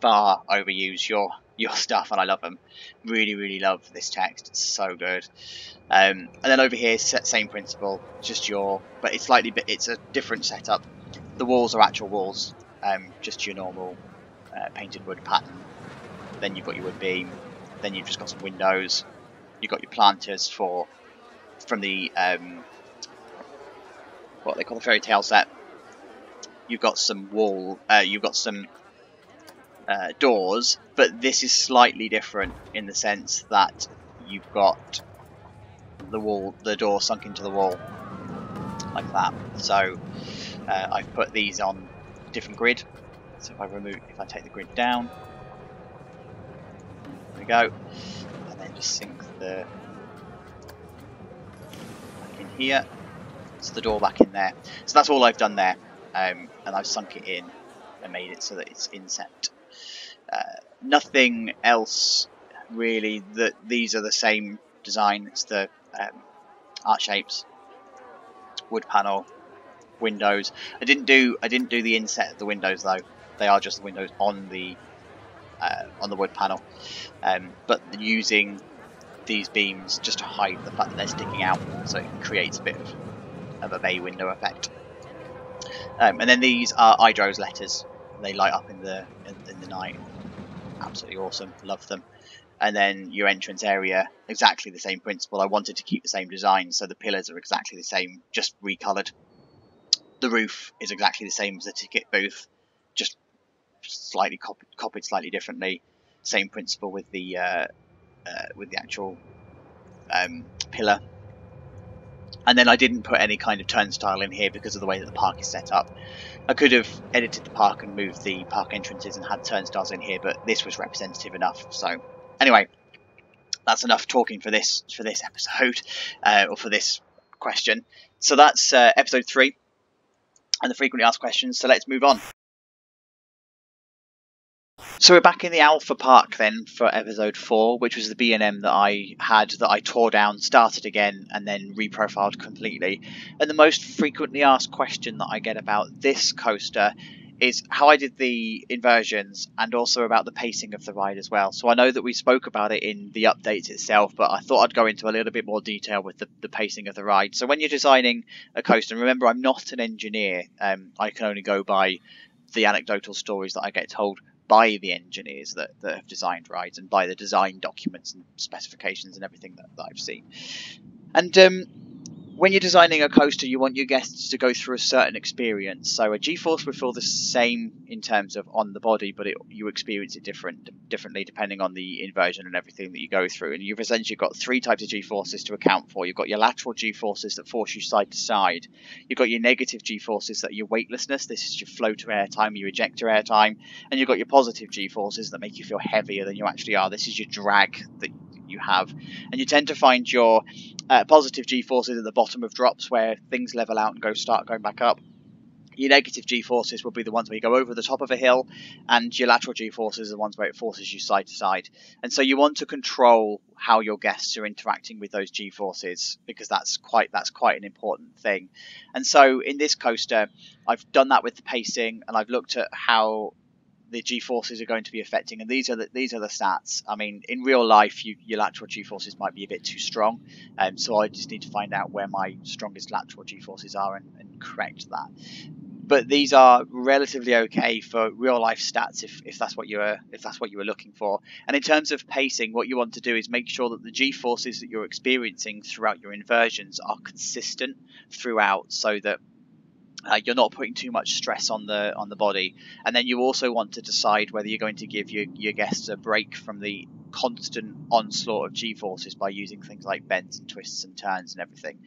far overuse your your [LAUGHS] stuff, and I love them. Really, really love this text. It's so good. Um, and then over here, same principle, just your, but it's slightly, bit. it's a different setup. The walls are actual walls, um, just your normal uh, painted wood pattern. Then you've got your wood beam. Then you've just got some windows. You've got your planters for from the um, what they call the fairy tale set. You've got some wall, uh, you've got some uh, doors, but this is slightly different in the sense that you've got the wall, the door sunk into the wall, like that. So uh, I've put these on different grid. So if I remove, if I take the grid down, there we go, and then just sink the back in here. So the door back in there. So that's all I've done there. Um, and I've sunk it in and made it so that it's inset. Uh, nothing else really. That these are the same design. It's the um, arch shapes, wood panel, windows. I didn't do I didn't do the inset of the windows though. They are just the windows on the uh, on the wood panel. Um, but using these beams just to hide the fact that they're sticking out, so it creates a bit of of a bay window effect. Um, and then these are Idros letters. They light up in the in, in, the night. Absolutely awesome. Love them. And then your entrance area, exactly the same principle. I wanted to keep the same design, so the pillars are exactly the same, just recoloured. The roof is exactly the same as the ticket booth, just slightly copied, copied slightly differently. Same principle with the uh, uh, with the actual um, pillar and then I didn't put any kind of turnstile in here because of the way that the park is set up. I could have edited the park and moved the park entrances and had turnstiles in here, but this was representative enough. So anyway, that's enough talking for this for this episode [LAUGHS] uh, or for this question. So that's uh, episode three and the frequently asked questions. So let's move on. So we're back in the Alpha Park then for episode four, which was the B&M that I had that I tore down, started again, and then reprofiled completely. And the most frequently asked question that I get about this coaster is how I did the inversions and also about the pacing of the ride as well. So I know that we spoke about it in the updates itself, but I thought I'd go into a little bit more detail with the, the pacing of the ride. So when you're designing a coaster, and remember I'm not an engineer, um, I can only go by the anecdotal stories that I get told by the engineers that, that have designed rides and by the design documents and specifications and everything that, that I've seen. And um, when you're designing a coaster, you want your guests to go through a certain experience. So a G-force would feel the same in terms of on the body, but it, you experience it different differently depending on the inversion and everything that you go through. And you've essentially got three types of G-forces to account for. You've got your lateral G-forces that force you side to side. You've got your negative G-forces that are your weightlessness. This is your floater air time, your ejector air time. And you've got your positive G-forces that make you feel heavier than you actually are. This is your drag that you have. And you tend to find your uh, positive g-forces at the bottom of drops where things level out and go start going back up. Your negative g-forces will be the ones where you go over the top of a hill, and your lateral g-forces are the ones where it forces you side to side. And so you want to control how your guests are interacting with those g-forces because that's quite that's quite an important thing. And so in this coaster, I've done that with the pacing, and I've looked at how the G forces are going to be affecting, and these are the these are the stats. I mean, in real life, you, your lateral G forces might be a bit too strong, um, so I just need to find out where my strongest lateral G forces are and, and correct that. But these are relatively okay for real life stats if, if that's what you are if that's what you were looking for. And in terms of pacing, what you want to do is make sure that the G forces that you're experiencing throughout your inversions are consistent throughout, so that uh, you're not putting too much stress on the on the body, and then you also want to decide whether you're going to give your, your guests a break from the constant onslaught of G forces by using things like bends and twists and turns and everything,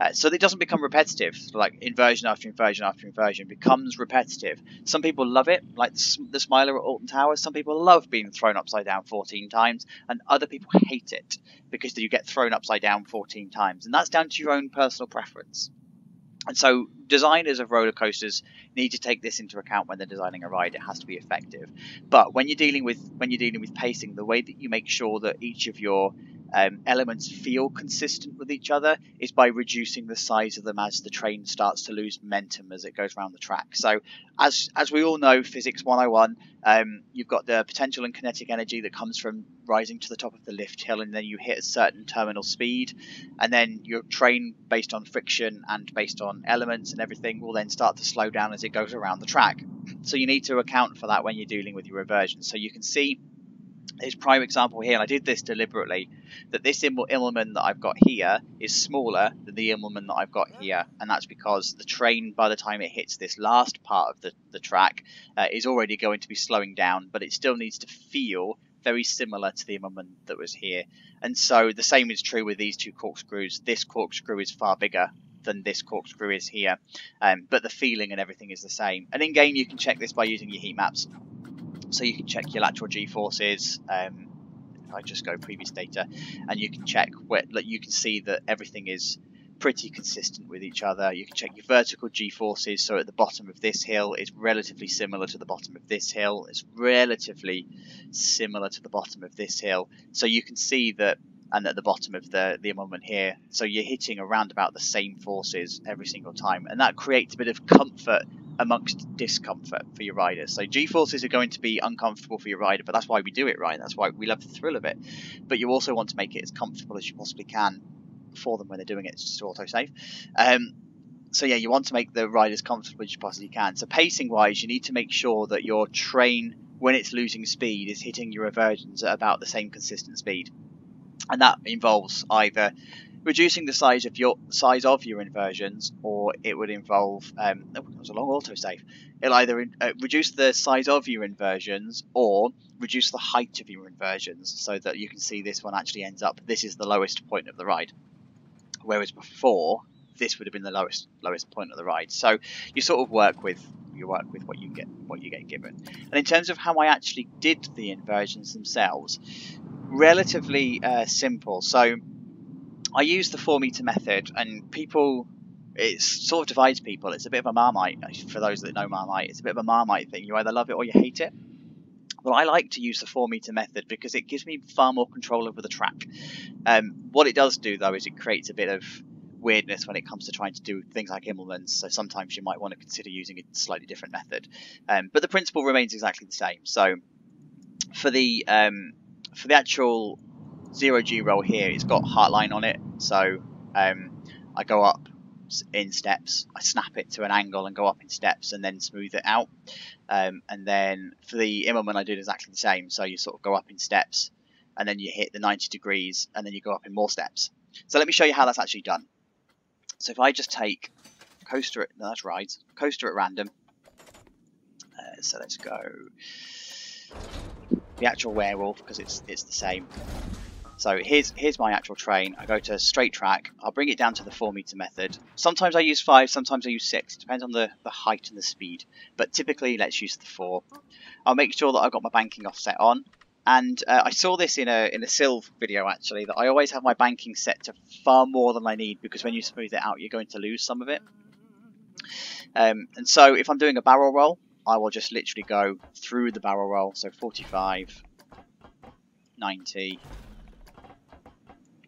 uh, so that it doesn't become repetitive. Like inversion after inversion after inversion becomes repetitive. Some people love it, like the, the Smiler at Alton Towers. Some people love being thrown upside down 14 times, and other people hate it because you get thrown upside down 14 times, and that's down to your own personal preference. And so designers of roller coasters need to take this into account when they're designing a ride. It has to be effective. But when you're dealing with when you're dealing with pacing, the way that you make sure that each of your um, elements feel consistent with each other is by reducing the size of them as the train starts to lose momentum as it goes around the track. So, as as we all know, physics 101, um, you've got the potential and kinetic energy that comes from rising to the top of the lift hill, and then you hit a certain terminal speed, and then your train, based on friction and based on elements and everything, will then start to slow down as it goes around the track. So you need to account for that when you're dealing with your reversion. So you can see his prime example here, and I did this deliberately, that this Immelmann that I've got here is smaller than the Immelmann that I've got here, and that's because the train, by the time it hits this last part of the, the track, uh, is already going to be slowing down, but it still needs to feel very similar to the Immelmann that was here. And so the same is true with these two corkscrews. This corkscrew is far bigger than this corkscrew is here, um, but the feeling and everything is the same. And in game, you can check this by using your heat maps. So you can check your lateral g-forces. Um, I just go previous data, and you can check where like, you can see that everything is pretty consistent with each other. You can check your vertical g-forces. So at the bottom of this hill is relatively similar to the bottom of this hill. It's relatively similar to the bottom of this hill. So you can see that and at the bottom of the the Immelmann here. So you're hitting around about the same forces every single time, and that creates a bit of comfort amongst discomfort for your riders. So G-forces are going to be uncomfortable for your rider, but that's why we do it, right? That's why we love the thrill of it. But you also want to make it as comfortable as you possibly can for them when they're doing it. It's just auto-save. Um, so yeah, you want to make the ride as comfortable as you possibly can. So pacing wise, you need to make sure that your train, when it's losing speed, is hitting your reversions at about the same consistent speed. And that involves either reducing the size of your size of your inversions, or it would involve um, oh, that was a long autosave. It'll either uh, reduce the size of your inversions or reduce the height of your inversions, so that you can see this one actually ends up. This is the lowest point of the ride, whereas before this would have been the lowest lowest point of the ride. So you sort of work with you work with what you get what you get given. And in terms of how I actually did the inversions themselves, relatively uh, simple. So I use the four meter method, and people, it sort of divides people. It's a bit of a marmite for those that know marmite. It's a bit of a marmite thing. You either love it or you hate it. Well, I like to use the four meter method because it gives me far more control over the track. Um, what it does do though is it creates a bit of weirdness when it comes to trying to do things like Immelmann's. So sometimes you might want to consider using a slightly different method, um, but the principle remains exactly the same. So for the um, for the actual zero G roll here, it's got heartline on it. So um, I go up in steps, I snap it to an angle and go up in steps and then smooth it out. Um, and then for the Immelmann, I did exactly the same. So you sort of go up in steps and then you hit the 90 degrees and then you go up in more steps. So let me show you how that's actually done. So if I just take coaster at, no, that's right, coaster at random. Uh, so let's go the actual werewolf because it's it's the same. So here's here's my actual train. I go to straight track. I'll bring it down to the 4 meter method. Sometimes I use 5, sometimes I use 6. It depends on the, the height and the speed. But typically let's use the 4. I'll make sure that I've got my banking offset on. And uh, I saw this in a in a Sylve video actually that I always have my banking set to far more than I need because when you smooth it out you're going to lose some of it. Um, and so if I'm doing a barrel roll, I will just literally go through the barrel roll. So 45, 90,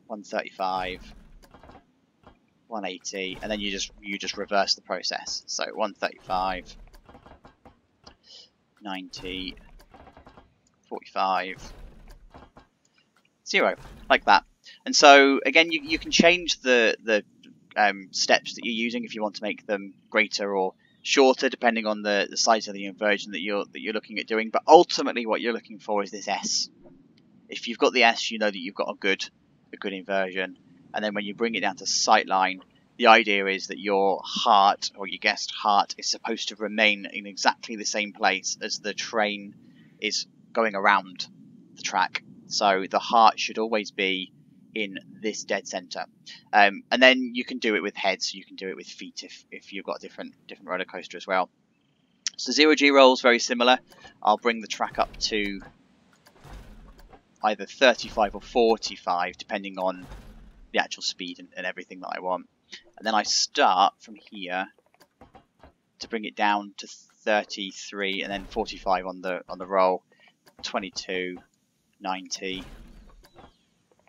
135, 180, and then you just you just reverse the process. So 135, 90, 45, 0, like that. And so again, you, you can change the, the um, steps that you're using if you want to make them greater or shorter depending on the, the size of the inversion that you're that you're looking at doing. But ultimately what you're looking for is this S. If you've got the S, you know that you've got a good a good inversion. And then when you bring it down to sightline, the idea is that your heart or your guest heart is supposed to remain in exactly the same place as the train is going around the track. So the heart should always be in this dead center. Um, and then you can do it with heads, you can do it with feet if, if you've got different different roller coaster as well. So zero G rolls very similar. I'll bring the track up to either 35 or 45 depending on the actual speed and, and everything that I want. And then I start from here to bring it down to 33 and then 45 on the on the roll. 22 90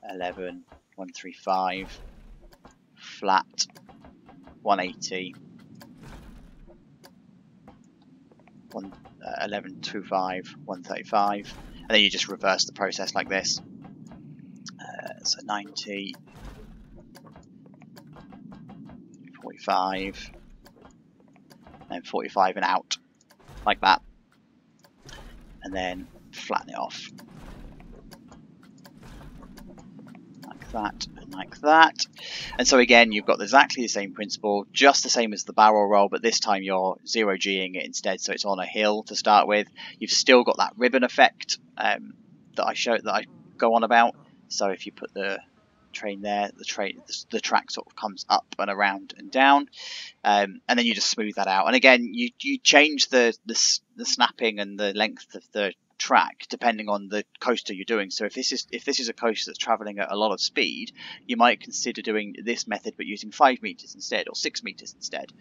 11 135 flat 180 1 uh, 11 25 135 and then you just reverse the process like this. Uh, so 90, 45, and 45 and out, like that. And then flatten it off. Like that, like that. And so again, you've got exactly the same principle, just the same as the barrel roll, but this time you're zero Ging it instead, so it's on a hill to start with. You've still got that ribbon effect um, that I show that I go on about. So if you put the train there, the train the track sort of comes up and around and down, um, and then you just smooth that out. And again, you you change the the, the snapping and the length of the track depending on the coaster you're doing. So if this is if this is a coaster that's traveling at a lot of speed, you might consider doing this method but using five meters instead or six meters instead.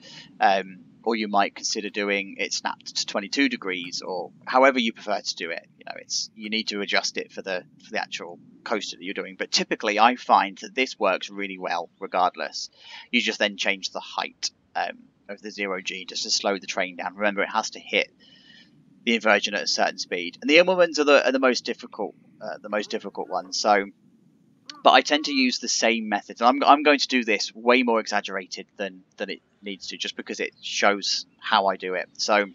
Um, or you might consider doing it snapped to 22 degrees or however you prefer to do it. You know, it's you need to adjust it for the for the actual coaster that you're doing. But typically, I find that this works really well regardless. You just then change the height um, of the zero G just to slow the train down. Remember, it has to hit the inversion at a certain speed. And the Immelmanns are the, are the most difficult, uh, the most difficult ones. So, but I tend to use the same methods. I'm, I'm going to do this way more exaggerated than, than it needs to, just because it shows how I do it. So,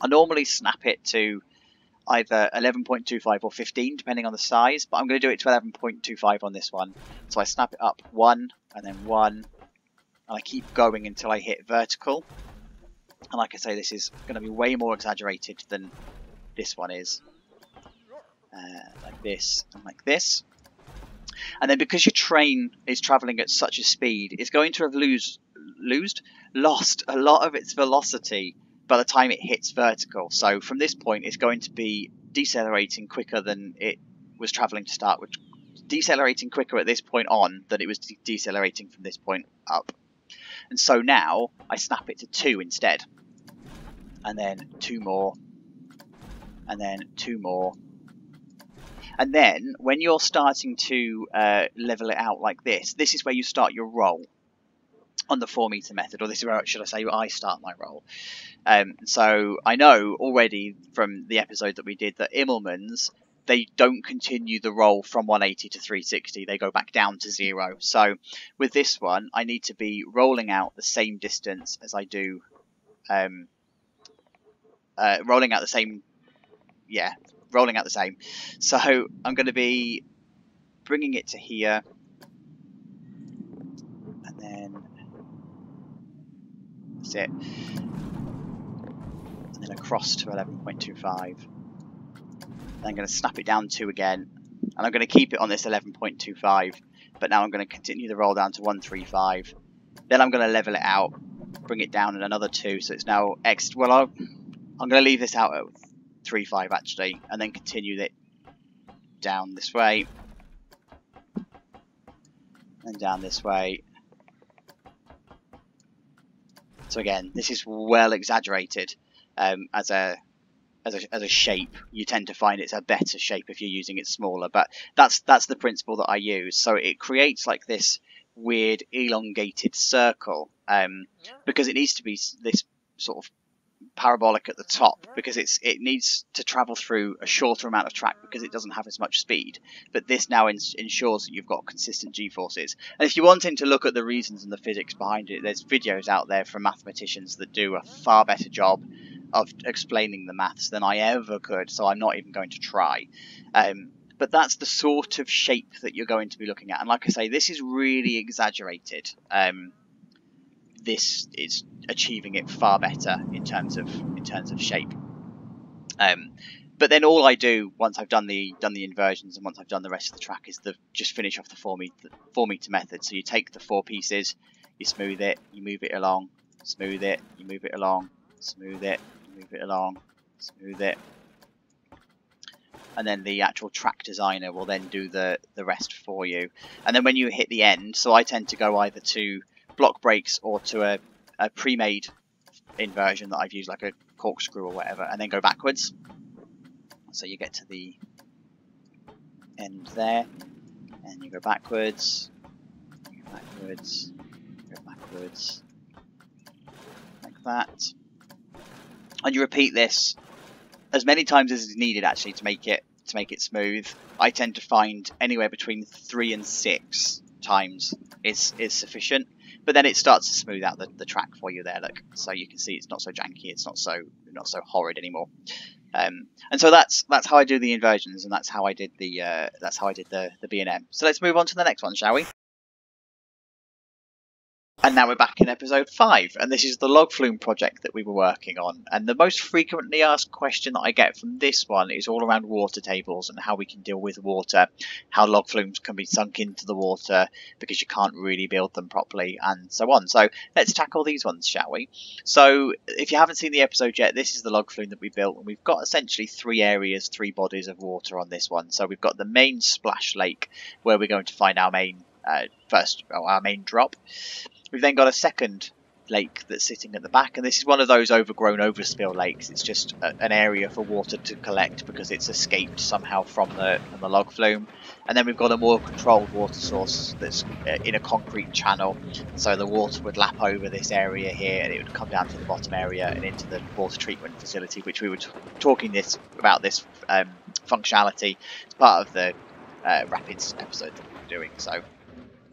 I normally snap it to either 11.25 or 15, depending on the size, but I'm going to do it to 11.25 on this one. So I snap it up one, and then one, and I keep going until I hit vertical. And like I say, this is going to be way more exaggerated than this one is. Uh, like this and like this. And then because your train is travelling at such a speed, it's going to have lose, losed, lost a lot of its velocity by the time it hits vertical. So from this point, it's going to be decelerating quicker than it was travelling to start with. Decelerating quicker at this point on than it was de decelerating from this point up. And so now I snap it to 2 instead. And then 2 more. And then 2 more. And then when you're starting to uh, level it out like this, this is where you start your roll. on the four meter method, or this is where should I say I start my roll. Um, so I know already from the episode that we did that Immelmann's they don't continue the roll from 180 to 360 they go back down to zero. So with this one i need to be rolling out the same distance as i do um, uh, rolling out the same yeah rolling out the same. So i'm going to be bringing it to here. And then that's it. And then across to 11.25 then I'm going to snap it down to again. And I'm going to keep it on this 11.25. But now I'm going to continue the roll down to 135. Then I'm going to level it out. Bring it down in another 2. So it's now X. Well, I'll, I'm going to leave this out at 3.5 actually. And then continue it down this way. And down this way. So again, this is well exaggerated um, as a as a, as a shape, you tend to find it's a better shape if you're using it smaller. But that's that's the principle that I use. So it creates like this weird elongated circle um, because it needs to be this sort of parabolic at the top because it's it needs to travel through a shorter amount of track because it doesn't have as much speed but this now ins ensures that you've got consistent g-forces and if you're wanting to look at the reasons and the physics behind it there's videos out there from mathematicians that do a far better job of explaining the maths than I ever could, so I'm not even going to try. Um, but that's the sort of shape that you're going to be looking at. And like I say, this is really exaggerated. Um, this is achieving it far better in terms of in terms of shape. Um, but then all I do once I've done the done the inversions and once I've done the rest of the track is the just finish off the four meter four meter method. So you take the four pieces, you smooth it, you move it along, smooth it, you move it along, smooth it, move it along, smooth it. And then the actual track designer will then do the, the rest for you. And then when you hit the end, so I tend to go either to block brakes or to a, a pre-made inversion that I've used, like a corkscrew or whatever, and then go backwards. So you get to the end there, and you go backwards, go backwards, go backwards, like that and you repeat this as many times as is needed actually to make it to make it smooth. I tend to find anywhere between three and six times is is sufficient. But then it starts to smooth out the, the track for you there, look. So you can see it's not so janky, it's not so not so horrid anymore. Um, and so that's that's how I do the inversions, and that's how I did the uh, that's how I did the the B and M. So let's move on to the next one, shall we? And now we're back in episode 5, and this is the log flume project that we were working on. And the most frequently asked question that I get from this one is all around water tables and how we can deal with water, how log flumes can be sunk into the water because you can't really build them properly, and so on. So let's tackle these ones, shall we? So if you haven't seen the episode yet, this is the log flume that we built, and we've got essentially three areas, three bodies of water on this one. So we've got the main splash lake where we're going to find our main uh, first, our main drop. We've then got a second lake that's sitting at the back, and this is one of those overgrown overspill lakes. It's just a, an area for water to collect because it's escaped somehow from the from the log flume. And then we've got a more controlled water source that's uh, in a concrete channel, so the water would lap over this area here, and it would come down to the bottom area and into the water treatment facility, which we were talking this about this um, functionality as part of the uh, rapids episode that we were doing. So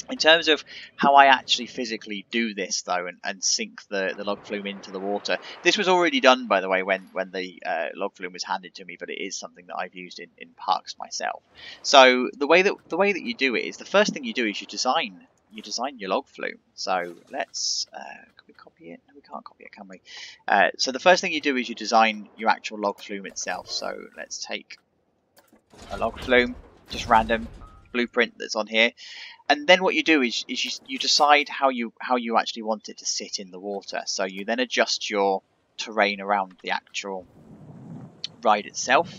in terms of how I actually physically do this, though, and, and sink the, the log flume into the water, this was already done, by the way, when, when the uh, log flume was handed to me, but it is something that I've used in, in parks myself. So the way that the way that you do it is the first thing you do is you design you design your log flume. So let's uh, can we copy it? No, we can't copy it, can we? Uh, so the first thing you do is you design your actual log flume itself. So let's take a log flume, just random blueprint that's on here, and then what you do is, is you, you decide how you how you actually want it to sit in the water. So you then adjust your terrain around the actual ride itself.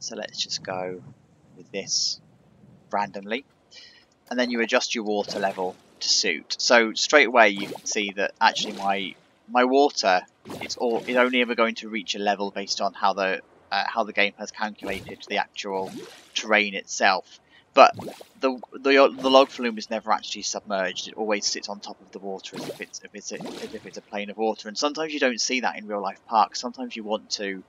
So let's just go with this randomly. And then you adjust your water level to suit. So straight away you can see that actually my my water it's all is only ever going to reach a level based on how the uh, how the game has calculated the actual terrain itself but the, the the log flume is never actually submerged. It always sits on top of the water as if it's, if it's a, as if it's a plane of water. And sometimes you don't see that in real life parks. Sometimes you want to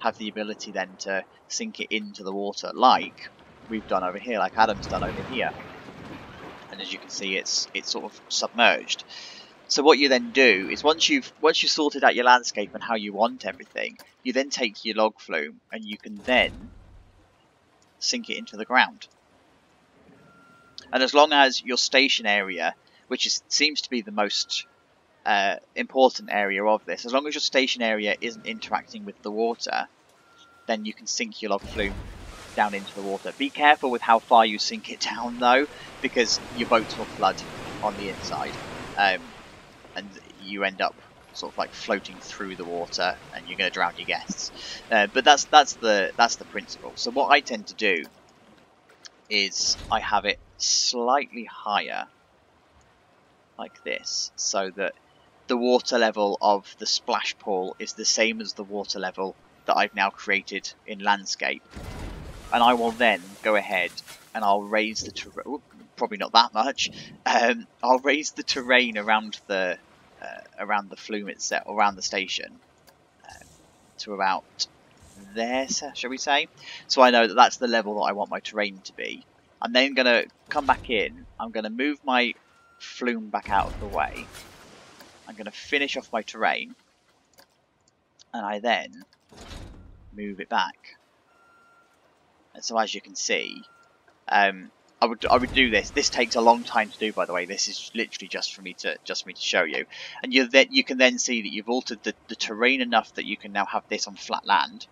have the ability then to sink it into the water, like we've done over here, like Adam's done over here. And as you can see, it's it's sort of submerged. So what you then do is once you've once you've sorted out your landscape and how you want everything, you then take your log flume and you can then sink it into the ground. And as long as your station area, which is, seems to be the most uh, important area of this, as long as your station area isn't interacting with the water, then you can sink your log flume down into the water. Be careful with how far you sink it down though, because your boats will flood on the inside. Um, and you end up sort of like floating through the water and you're going to drown your guests. Uh, but that's that's the that's the principle. So what I tend to do is I have it slightly higher like this so that the water level of the splash pool is the same as the water level that I've now created in landscape and I will then go ahead and I'll raise the terrain probably not that much um, I'll raise the terrain around the uh, around the flume itself, around the station, uh, to about there, shall we say? So I know that that's the level that I want my terrain to be. I'm then going to come back in, I'm going to move my flume back out of the way, I'm going to finish off my terrain, and I then move it back. And so as you can see, um, I would I would do this. This takes a long time to do, by the way. This is literally just for me to just for me to show you. And you then you can then see that you've altered the, the terrain enough that you can now have this on flat land.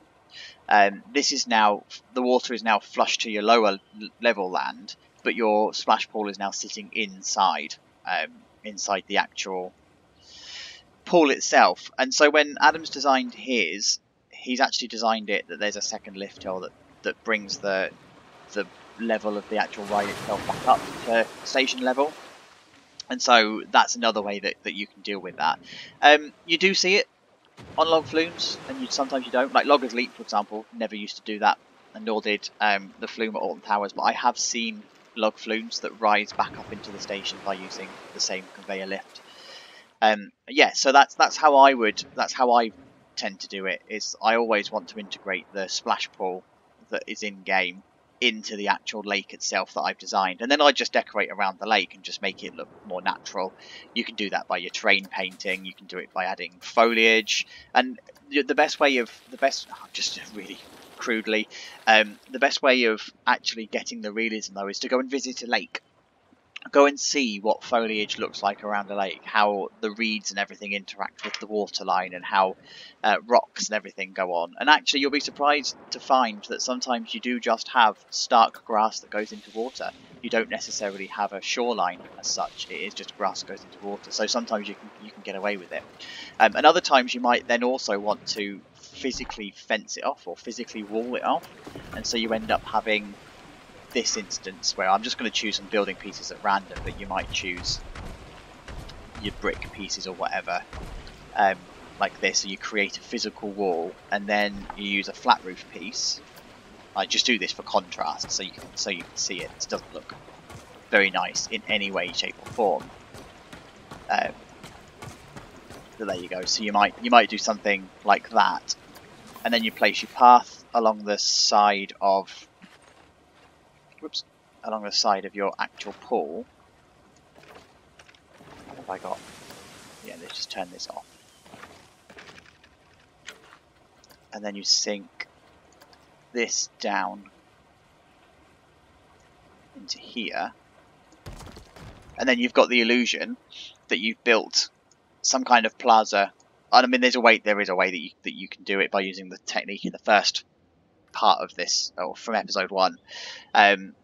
Um, this is now the water is now flush to your lower level land, but your splash pool is now sitting inside um, inside the actual pool itself. And so when Adam's designed his, he's actually designed it that there's a second lift hill that that brings the the level of the actual ride itself back up to station level. And so that's another way that, that you can deal with that. Um, you do see it on log flumes, and you sometimes you don't. Like Loggers Leap, for example, never used to do that, and nor did um, the flume at Alton Towers. But I have seen log flumes that rise back up into the station by using the same conveyor lift. Um, yeah, so that's that's how I would that's how I tend to do it. Is I always want to integrate the splash pool that is in game into the actual lake itself that I've designed. And then I just decorate around the lake and just make it look more natural. You can do that by your terrain painting, you can do it by adding foliage. And the best way of, the best, just really crudely, um, the best way of actually getting the realism though is to go and visit a lake go and see what foliage looks like around the lake, how the reeds and everything interact with the waterline, and how uh, rocks and everything go on. And actually, you'll be surprised to find that sometimes you do just have stark grass that goes into water. You don't necessarily have a shoreline as such. It is just grass goes into water. So sometimes you can you can get away with it. Um, and other times you might then also want to physically fence it off or physically wall it off, and so you end up having this instance where I'm just going to choose some building pieces at random, but you might choose your brick pieces or whatever, um, like this. So you create a physical wall, and then you use a flat roof piece. I just do this for contrast, so you can so you can see it. It doesn't look very nice in any way, shape, or form. Um, so there you go. So you might you might do something like that, and then you place your path along the side of whoops, along the side of your actual pool. What have I got? Yeah, let's just turn this off. And then you sink this down into here. And then you've got the illusion that you've built some kind of plaza. I mean, there's a way. There is a way that you that you can do it by using the technique in the first part of this, or from episode one. Um,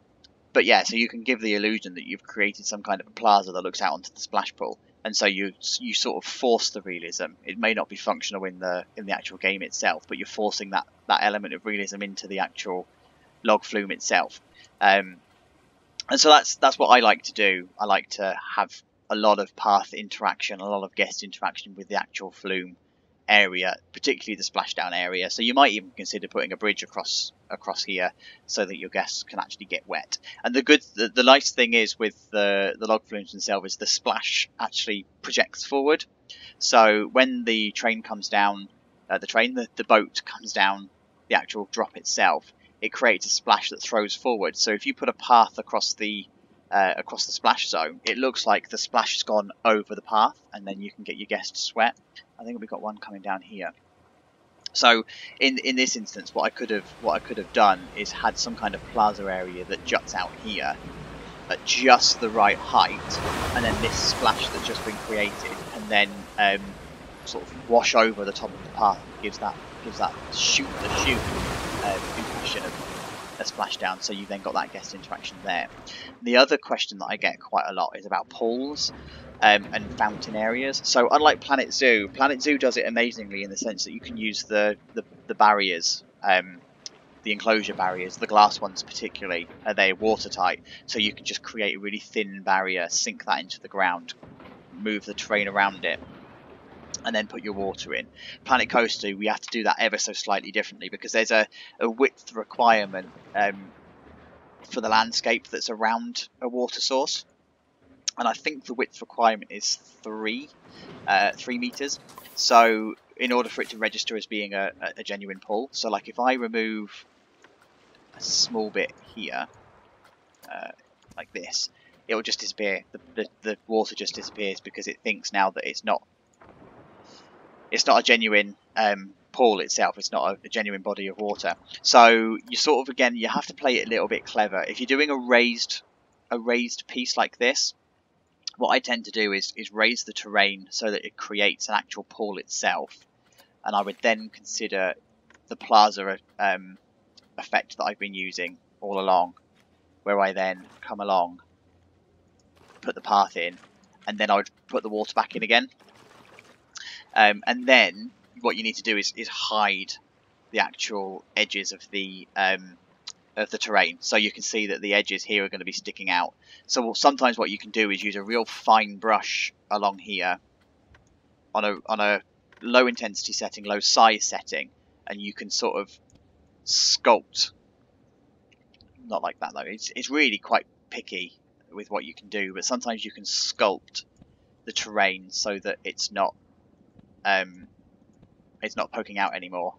but yeah, so you can give the illusion that you've created some kind of a plaza that looks out onto the splash pool, and so you you sort of force the realism. It may not be functional in the in the actual game itself, but you're forcing that that element of realism into the actual log flume itself. Um, and so that's that's what I like to do. I like to have a lot of path interaction, a lot of guest interaction with the actual flume area, particularly the splashdown area. So you might even consider putting a bridge across across here so that your guests can actually get wet. And the good, the, the nice thing is with the the log flumes themselves is the splash actually projects forward. So when the train comes down, uh, the train, the, the boat comes down, the actual drop itself, it creates a splash that throws forward. So if you put a path across the uh, across the splash zone, it looks like the splash has gone over the path, and then you can get your guests sweat. I think we've got one coming down here. So in in this instance, what I could have what I could have done is had some kind of plaza area that juts out here at just the right height, and then this splash that's just been created, and then um, sort of wash over the top of the path gives that gives that shoot the chute um, impression of a splashdown, so you then got that guest interaction there. The other question that I get quite a lot is about pools um, and fountain areas. So unlike Planet Zoo, Planet Zoo does it amazingly in the sense that you can use the, the, the barriers, um, the enclosure barriers, the glass ones particularly, are they watertight, so you can just create a really thin barrier, sink that into the ground, move the terrain around it, and then put your water in. Planet Coaster, we have to do that ever so slightly differently because there's a, a width requirement um, for the landscape that's around a water source. And I think the width requirement is three, uh, three meters. So in order for it to register as being a, a genuine pool, so like if I remove a small bit here, uh, like this, it will just disappear. The, the, the water just disappears because it thinks now that it's not it's not a genuine um, pool itself. It's not a, a, genuine body of water. So you sort of again you have to play it a little bit clever. If you're doing a raised a raised piece like this, what I tend to do is is raise the terrain so that it creates an actual pool itself, and I would then consider the plaza um, effect that I've been using all along, where I then come along, put the path in, and then I would put the water back in again um, and then what you need to do is, is hide the actual edges of the um, of the terrain. So you can see that the edges here are going to be sticking out. So sometimes what you can do is use a real fine brush along here on a on a low intensity setting low size setting and you can sort of sculpt. Not like that though. It's, it's really quite picky with what you can do but sometimes you can sculpt the terrain so that it's not um, it's not poking out anymore.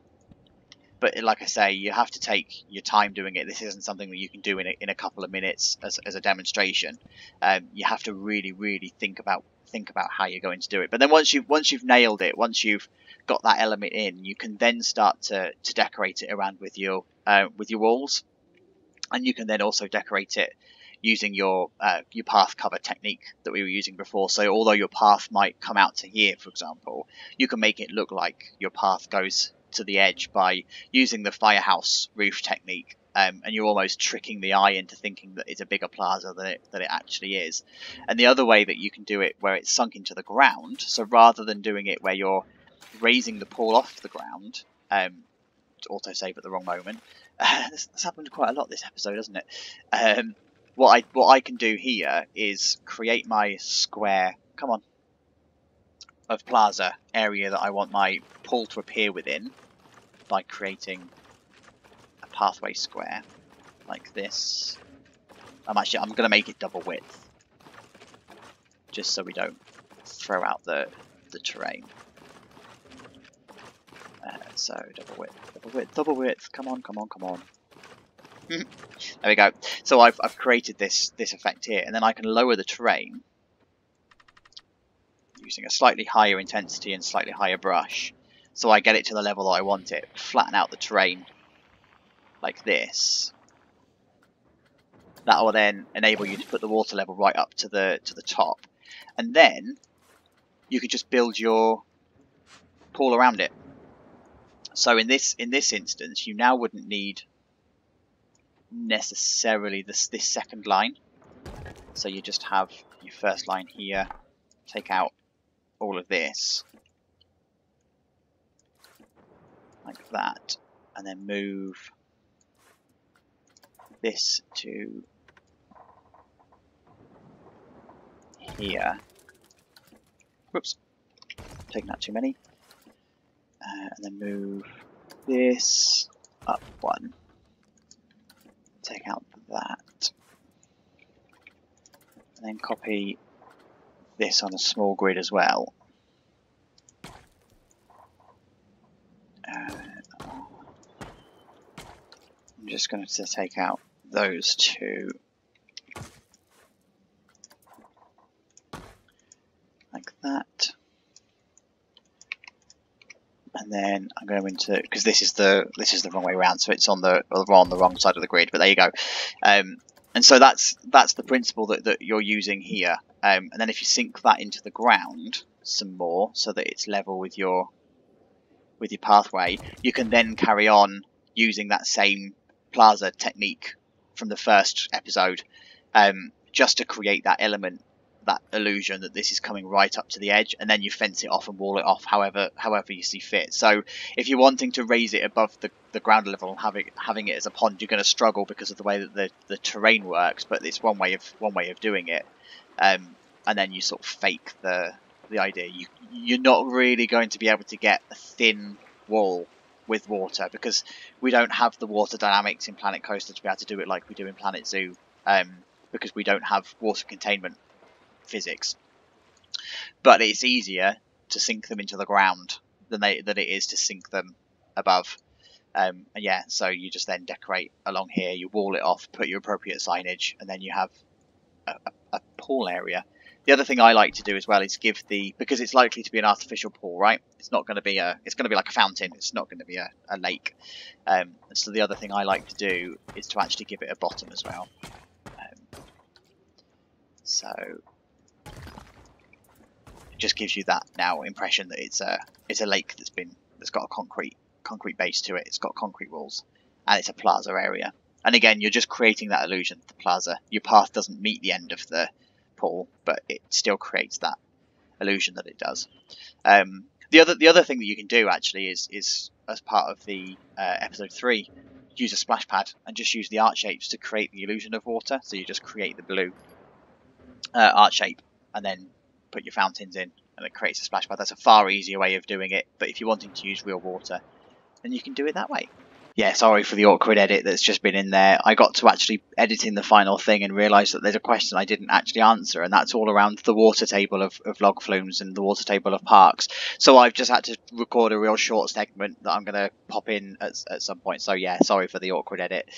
But like I say, you have to take your time doing it. This isn't something that you can do in a, in a couple of minutes as, as a demonstration. Um, you have to really, really think about think about how you're going to do it. But then once you've once you've nailed it, once you've got that element in, you can then start to, to decorate it around with your uh, with your walls, and you can then also decorate it using your uh, your path cover technique that we were using before. So although your path might come out to here, for example, you can make it look like your path goes to the edge by using the firehouse roof technique. Um, and you're almost tricking the eye into thinking that it's a bigger plaza than it, than it actually is. And the other way that you can do it where it's sunk into the ground, so rather than doing it where you're raising the pool off the ground, um, auto save at the wrong moment. Uh, [LAUGHS] this, this, happened quite a lot this episode, hasn't it? Um, what I what I can do here is create my square. Come on. Of plaza area that I want my pool to appear within by creating a pathway square like this. I'm actually I'm gonna make it double width just so we don't throw out the the terrain. Uh, so double width, double width, double width. Come on, come on, come on. [LAUGHS] there we go. So I've, I've created this, this effect here, and then I can lower the terrain using a slightly higher intensity and slightly higher brush. So I get it to the level that I want it. Flatten out the terrain like this. That will then enable you to put the water level right up to the to the top. And then you can just build your pool around it. So in this in this instance, you now wouldn't need necessarily this this second line. So you just have your first line here, take out all of this, like that, and then move this to here. Whoops, taking out too many. uh, and then move this up one. Take out that. And then copy this on a small grid as well. Uh, I'm just going to take out those two. Like that. And then I'm going into because this is the this is the wrong way around, so it's on the on the wrong side of the grid. But there you go. Um, and so that's that's the principle that, that you're using here. Um, and then if you sink that into the ground some more, so that it's level with your with your pathway, you can then carry on using that same plaza technique from the first episode, um, just to create that element that illusion that this is coming right up to the edge and then you fence it off and wall it off however however you see fit. So if you're wanting to raise it above the, the ground level and having having it as a pond you're going to struggle because of the way that the, the terrain works but it's one way of one way of doing it. Um, and then you sort of fake the the idea. You you're not really going to be able to get a thin wall with water because we don't have the water dynamics in Planet Coaster to be able to do it like we do in Planet Zoo um, because we don't have water containment physics. But it's easier to sink them into the ground than they than it is to sink them above. Um, yeah, so you just then decorate along here, you wall it off, put your appropriate signage, and then you have a, a, a pool area. The other thing I like to do as well is give the because it's likely to be an artificial pool, right? It's not going to be a it's going to be like a fountain. It's not going to be a, a lake. Um, so the other thing I like to do is to actually give it a bottom as well. Um, so just gives you that now impression that it's a it's a lake that's been that's got a concrete concrete base to it. It's got concrete walls, and it's a plaza area. And again, you're just creating that illusion. of The plaza, your path doesn't meet the end of the pool, but it still creates that illusion that it does. Um, the other the other thing that you can do actually is is as part of the uh, episode three, use a splash pad and just use the art shapes to create the illusion of water. So you just create the blue uh, art shape and then put your fountains in and it creates a splash pad. That's a far easier way of doing it, but if you're wanting to use real water, then you can do it that way. Yeah, sorry for the awkward edit that's just been in there. I got to actually editing the final thing and realised that there's a question I didn't actually answer, and that's all around the water table of, of log flumes and the water table of parks. So I've just had to record a real short segment that I'm going to pop in at, at some point. So yeah, sorry for the awkward edit.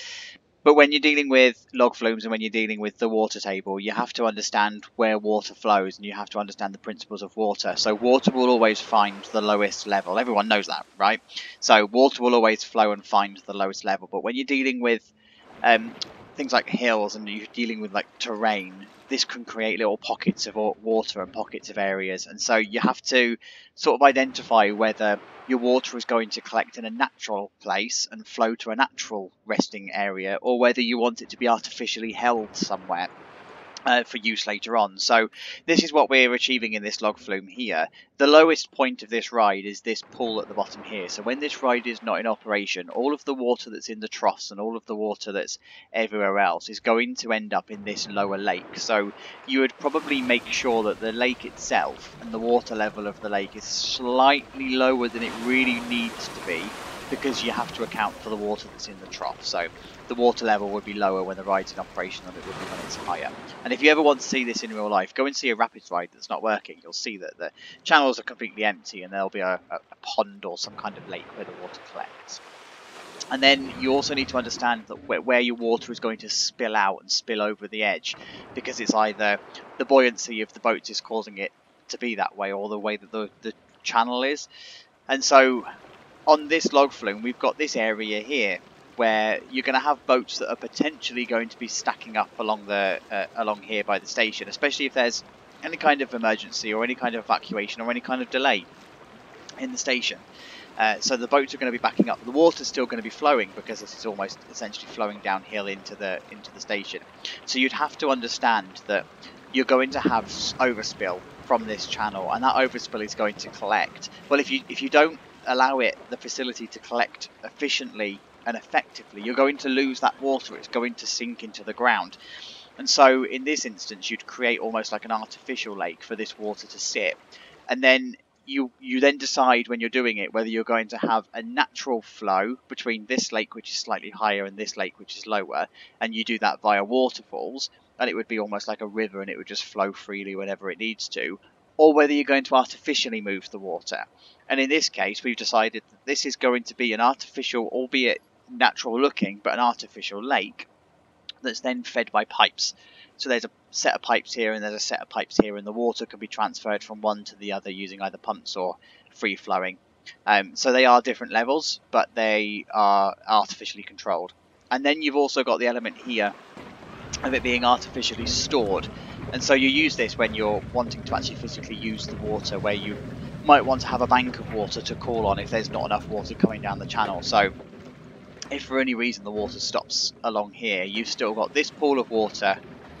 But when you're dealing with log flumes and when you're dealing with the water table, you have to understand where water flows and you have to understand the principles of water. So water will always find the lowest level. Everyone knows that, right? So water will always flow and find the lowest level. But when you're dealing with um, things like hills and you're dealing with like terrain, this can create little pockets of water and pockets of areas. And so you have to sort of identify whether your water is going to collect in a natural place and flow to a natural resting area, or whether you want it to be artificially held somewhere uh, for use later on. So this is what we're achieving in this log flume here. The lowest point of this ride is this pool at the bottom here. So when this ride is not in operation, all of the water that's in the troughs and all of the water that's everywhere else is going to end up in this lower lake. So you would probably make sure that the lake itself and the water level of the lake is slightly lower than it really needs to be because you have to account for the water that's in the trough. So the water level would be lower when the ride's in operation than it would be when it's higher. And if you ever want to see this in real life, go and see a rapids ride that's not working. You'll see that the channels are completely empty and there'll be a, a, a pond or some kind of lake where the water collects. And then you also need to understand that where, where, your water is going to spill out and spill over the edge, because it's either the buoyancy of the boats is causing it to be that way, or the way that the, the channel is. And so on this log flume, we've got this area here where you're going to have boats that are potentially going to be stacking up along the uh, along here by the station, especially if there's any kind of emergency or any kind of evacuation or any kind of delay in the station. Uh, so the boats are going to be backing up. The water's still going to be flowing because this is almost essentially flowing downhill into the into the station. So you'd have to understand that you're going to have overspill from this channel, and that overspill is going to collect. Well, if you if you don't allow it the facility to collect efficiently and effectively, you're going to lose that water. It's going to sink into the ground. And so in this instance, you'd create almost like an artificial lake for this water to sit. And then you you then decide when you're doing it whether you're going to have a natural flow between this lake which is slightly higher and this lake which is lower and you do that via waterfalls and it would be almost like a river and it would just flow freely whenever it needs to or whether you're going to artificially move the water and in this case we've decided that this is going to be an artificial albeit natural looking but an artificial lake that's then fed by pipes so there's a set of pipes here and there's a set of pipes here and the water can be transferred from one to the other using either pumps or free flowing. Um, so they are different levels, but they are artificially controlled. And then you've also got the element here of it being artificially stored. And so you use this when you're wanting to actually physically use the water, where you might want to have a bank of water to call on if there's not enough water coming down the channel. So if for any reason the water stops along here, you've still got this pool of water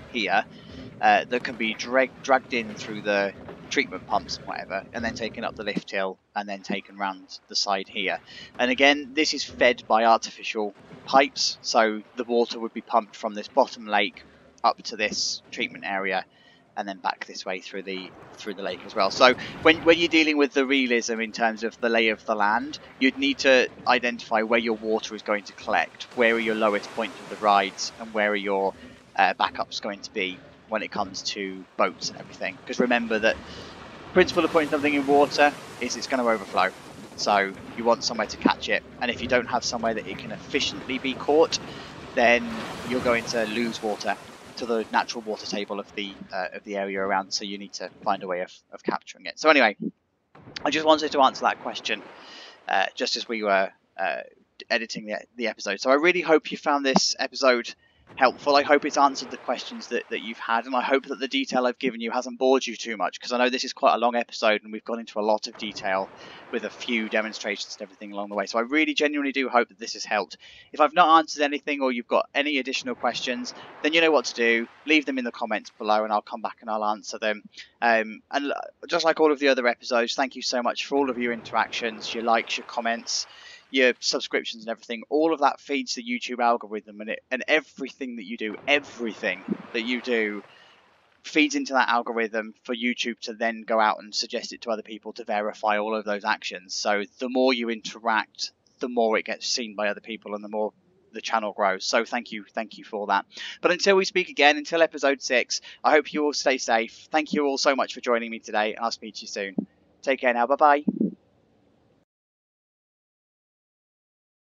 here uh, that can be drag dragged in through the treatment pumps and whatever, and then taken up the lift hill and then taken round the side here. And again, this is fed by artificial pipes, so the water would be pumped from this bottom lake up to this treatment area and then back this way through the through the lake as well. So when when you're dealing with the realism in terms of the lay of the land, you'd need to identify where your water is going to collect, where are your lowest points of the rides, and where are your uh, backups going to be when it comes to boats and everything. Because remember that principle of putting something in water is it's going to overflow. So you want somewhere to catch it, and if you don't have somewhere that it can efficiently be caught, then you're going to lose water to the natural water table of the uh, of the area around. So you need to find a way of, of capturing it. So anyway, I just wanted to answer that question uh, just as we were uh, editing the, the episode. So I really hope you found this episode helpful. I hope it's answered the questions that, that you've had, and I hope that the detail I've given you hasn't bored you too much, because I know this is quite a long episode and we've gone into a lot of detail with a few demonstrations and everything along the way. So I really genuinely do hope that this has helped. If I've not answered anything or you've got any additional questions, then you know what to do. Leave them in the comments below and I'll come back and I'll answer them. Um, and just like all of the other episodes, thank you so much for all of your interactions, your likes, your comments your subscriptions and everything, all of that feeds the YouTube algorithm and it and everything that you do, everything that you do feeds into that algorithm for YouTube to then go out and suggest it to other people to verify all of those actions. So the more you interact, the more it gets seen by other people and the more the channel grows. So thank you, thank you for that. But until we speak again, until episode six, I hope you all stay safe. Thank you all so much for joining me today, I'll speak to you soon. Take care now. Bye bye.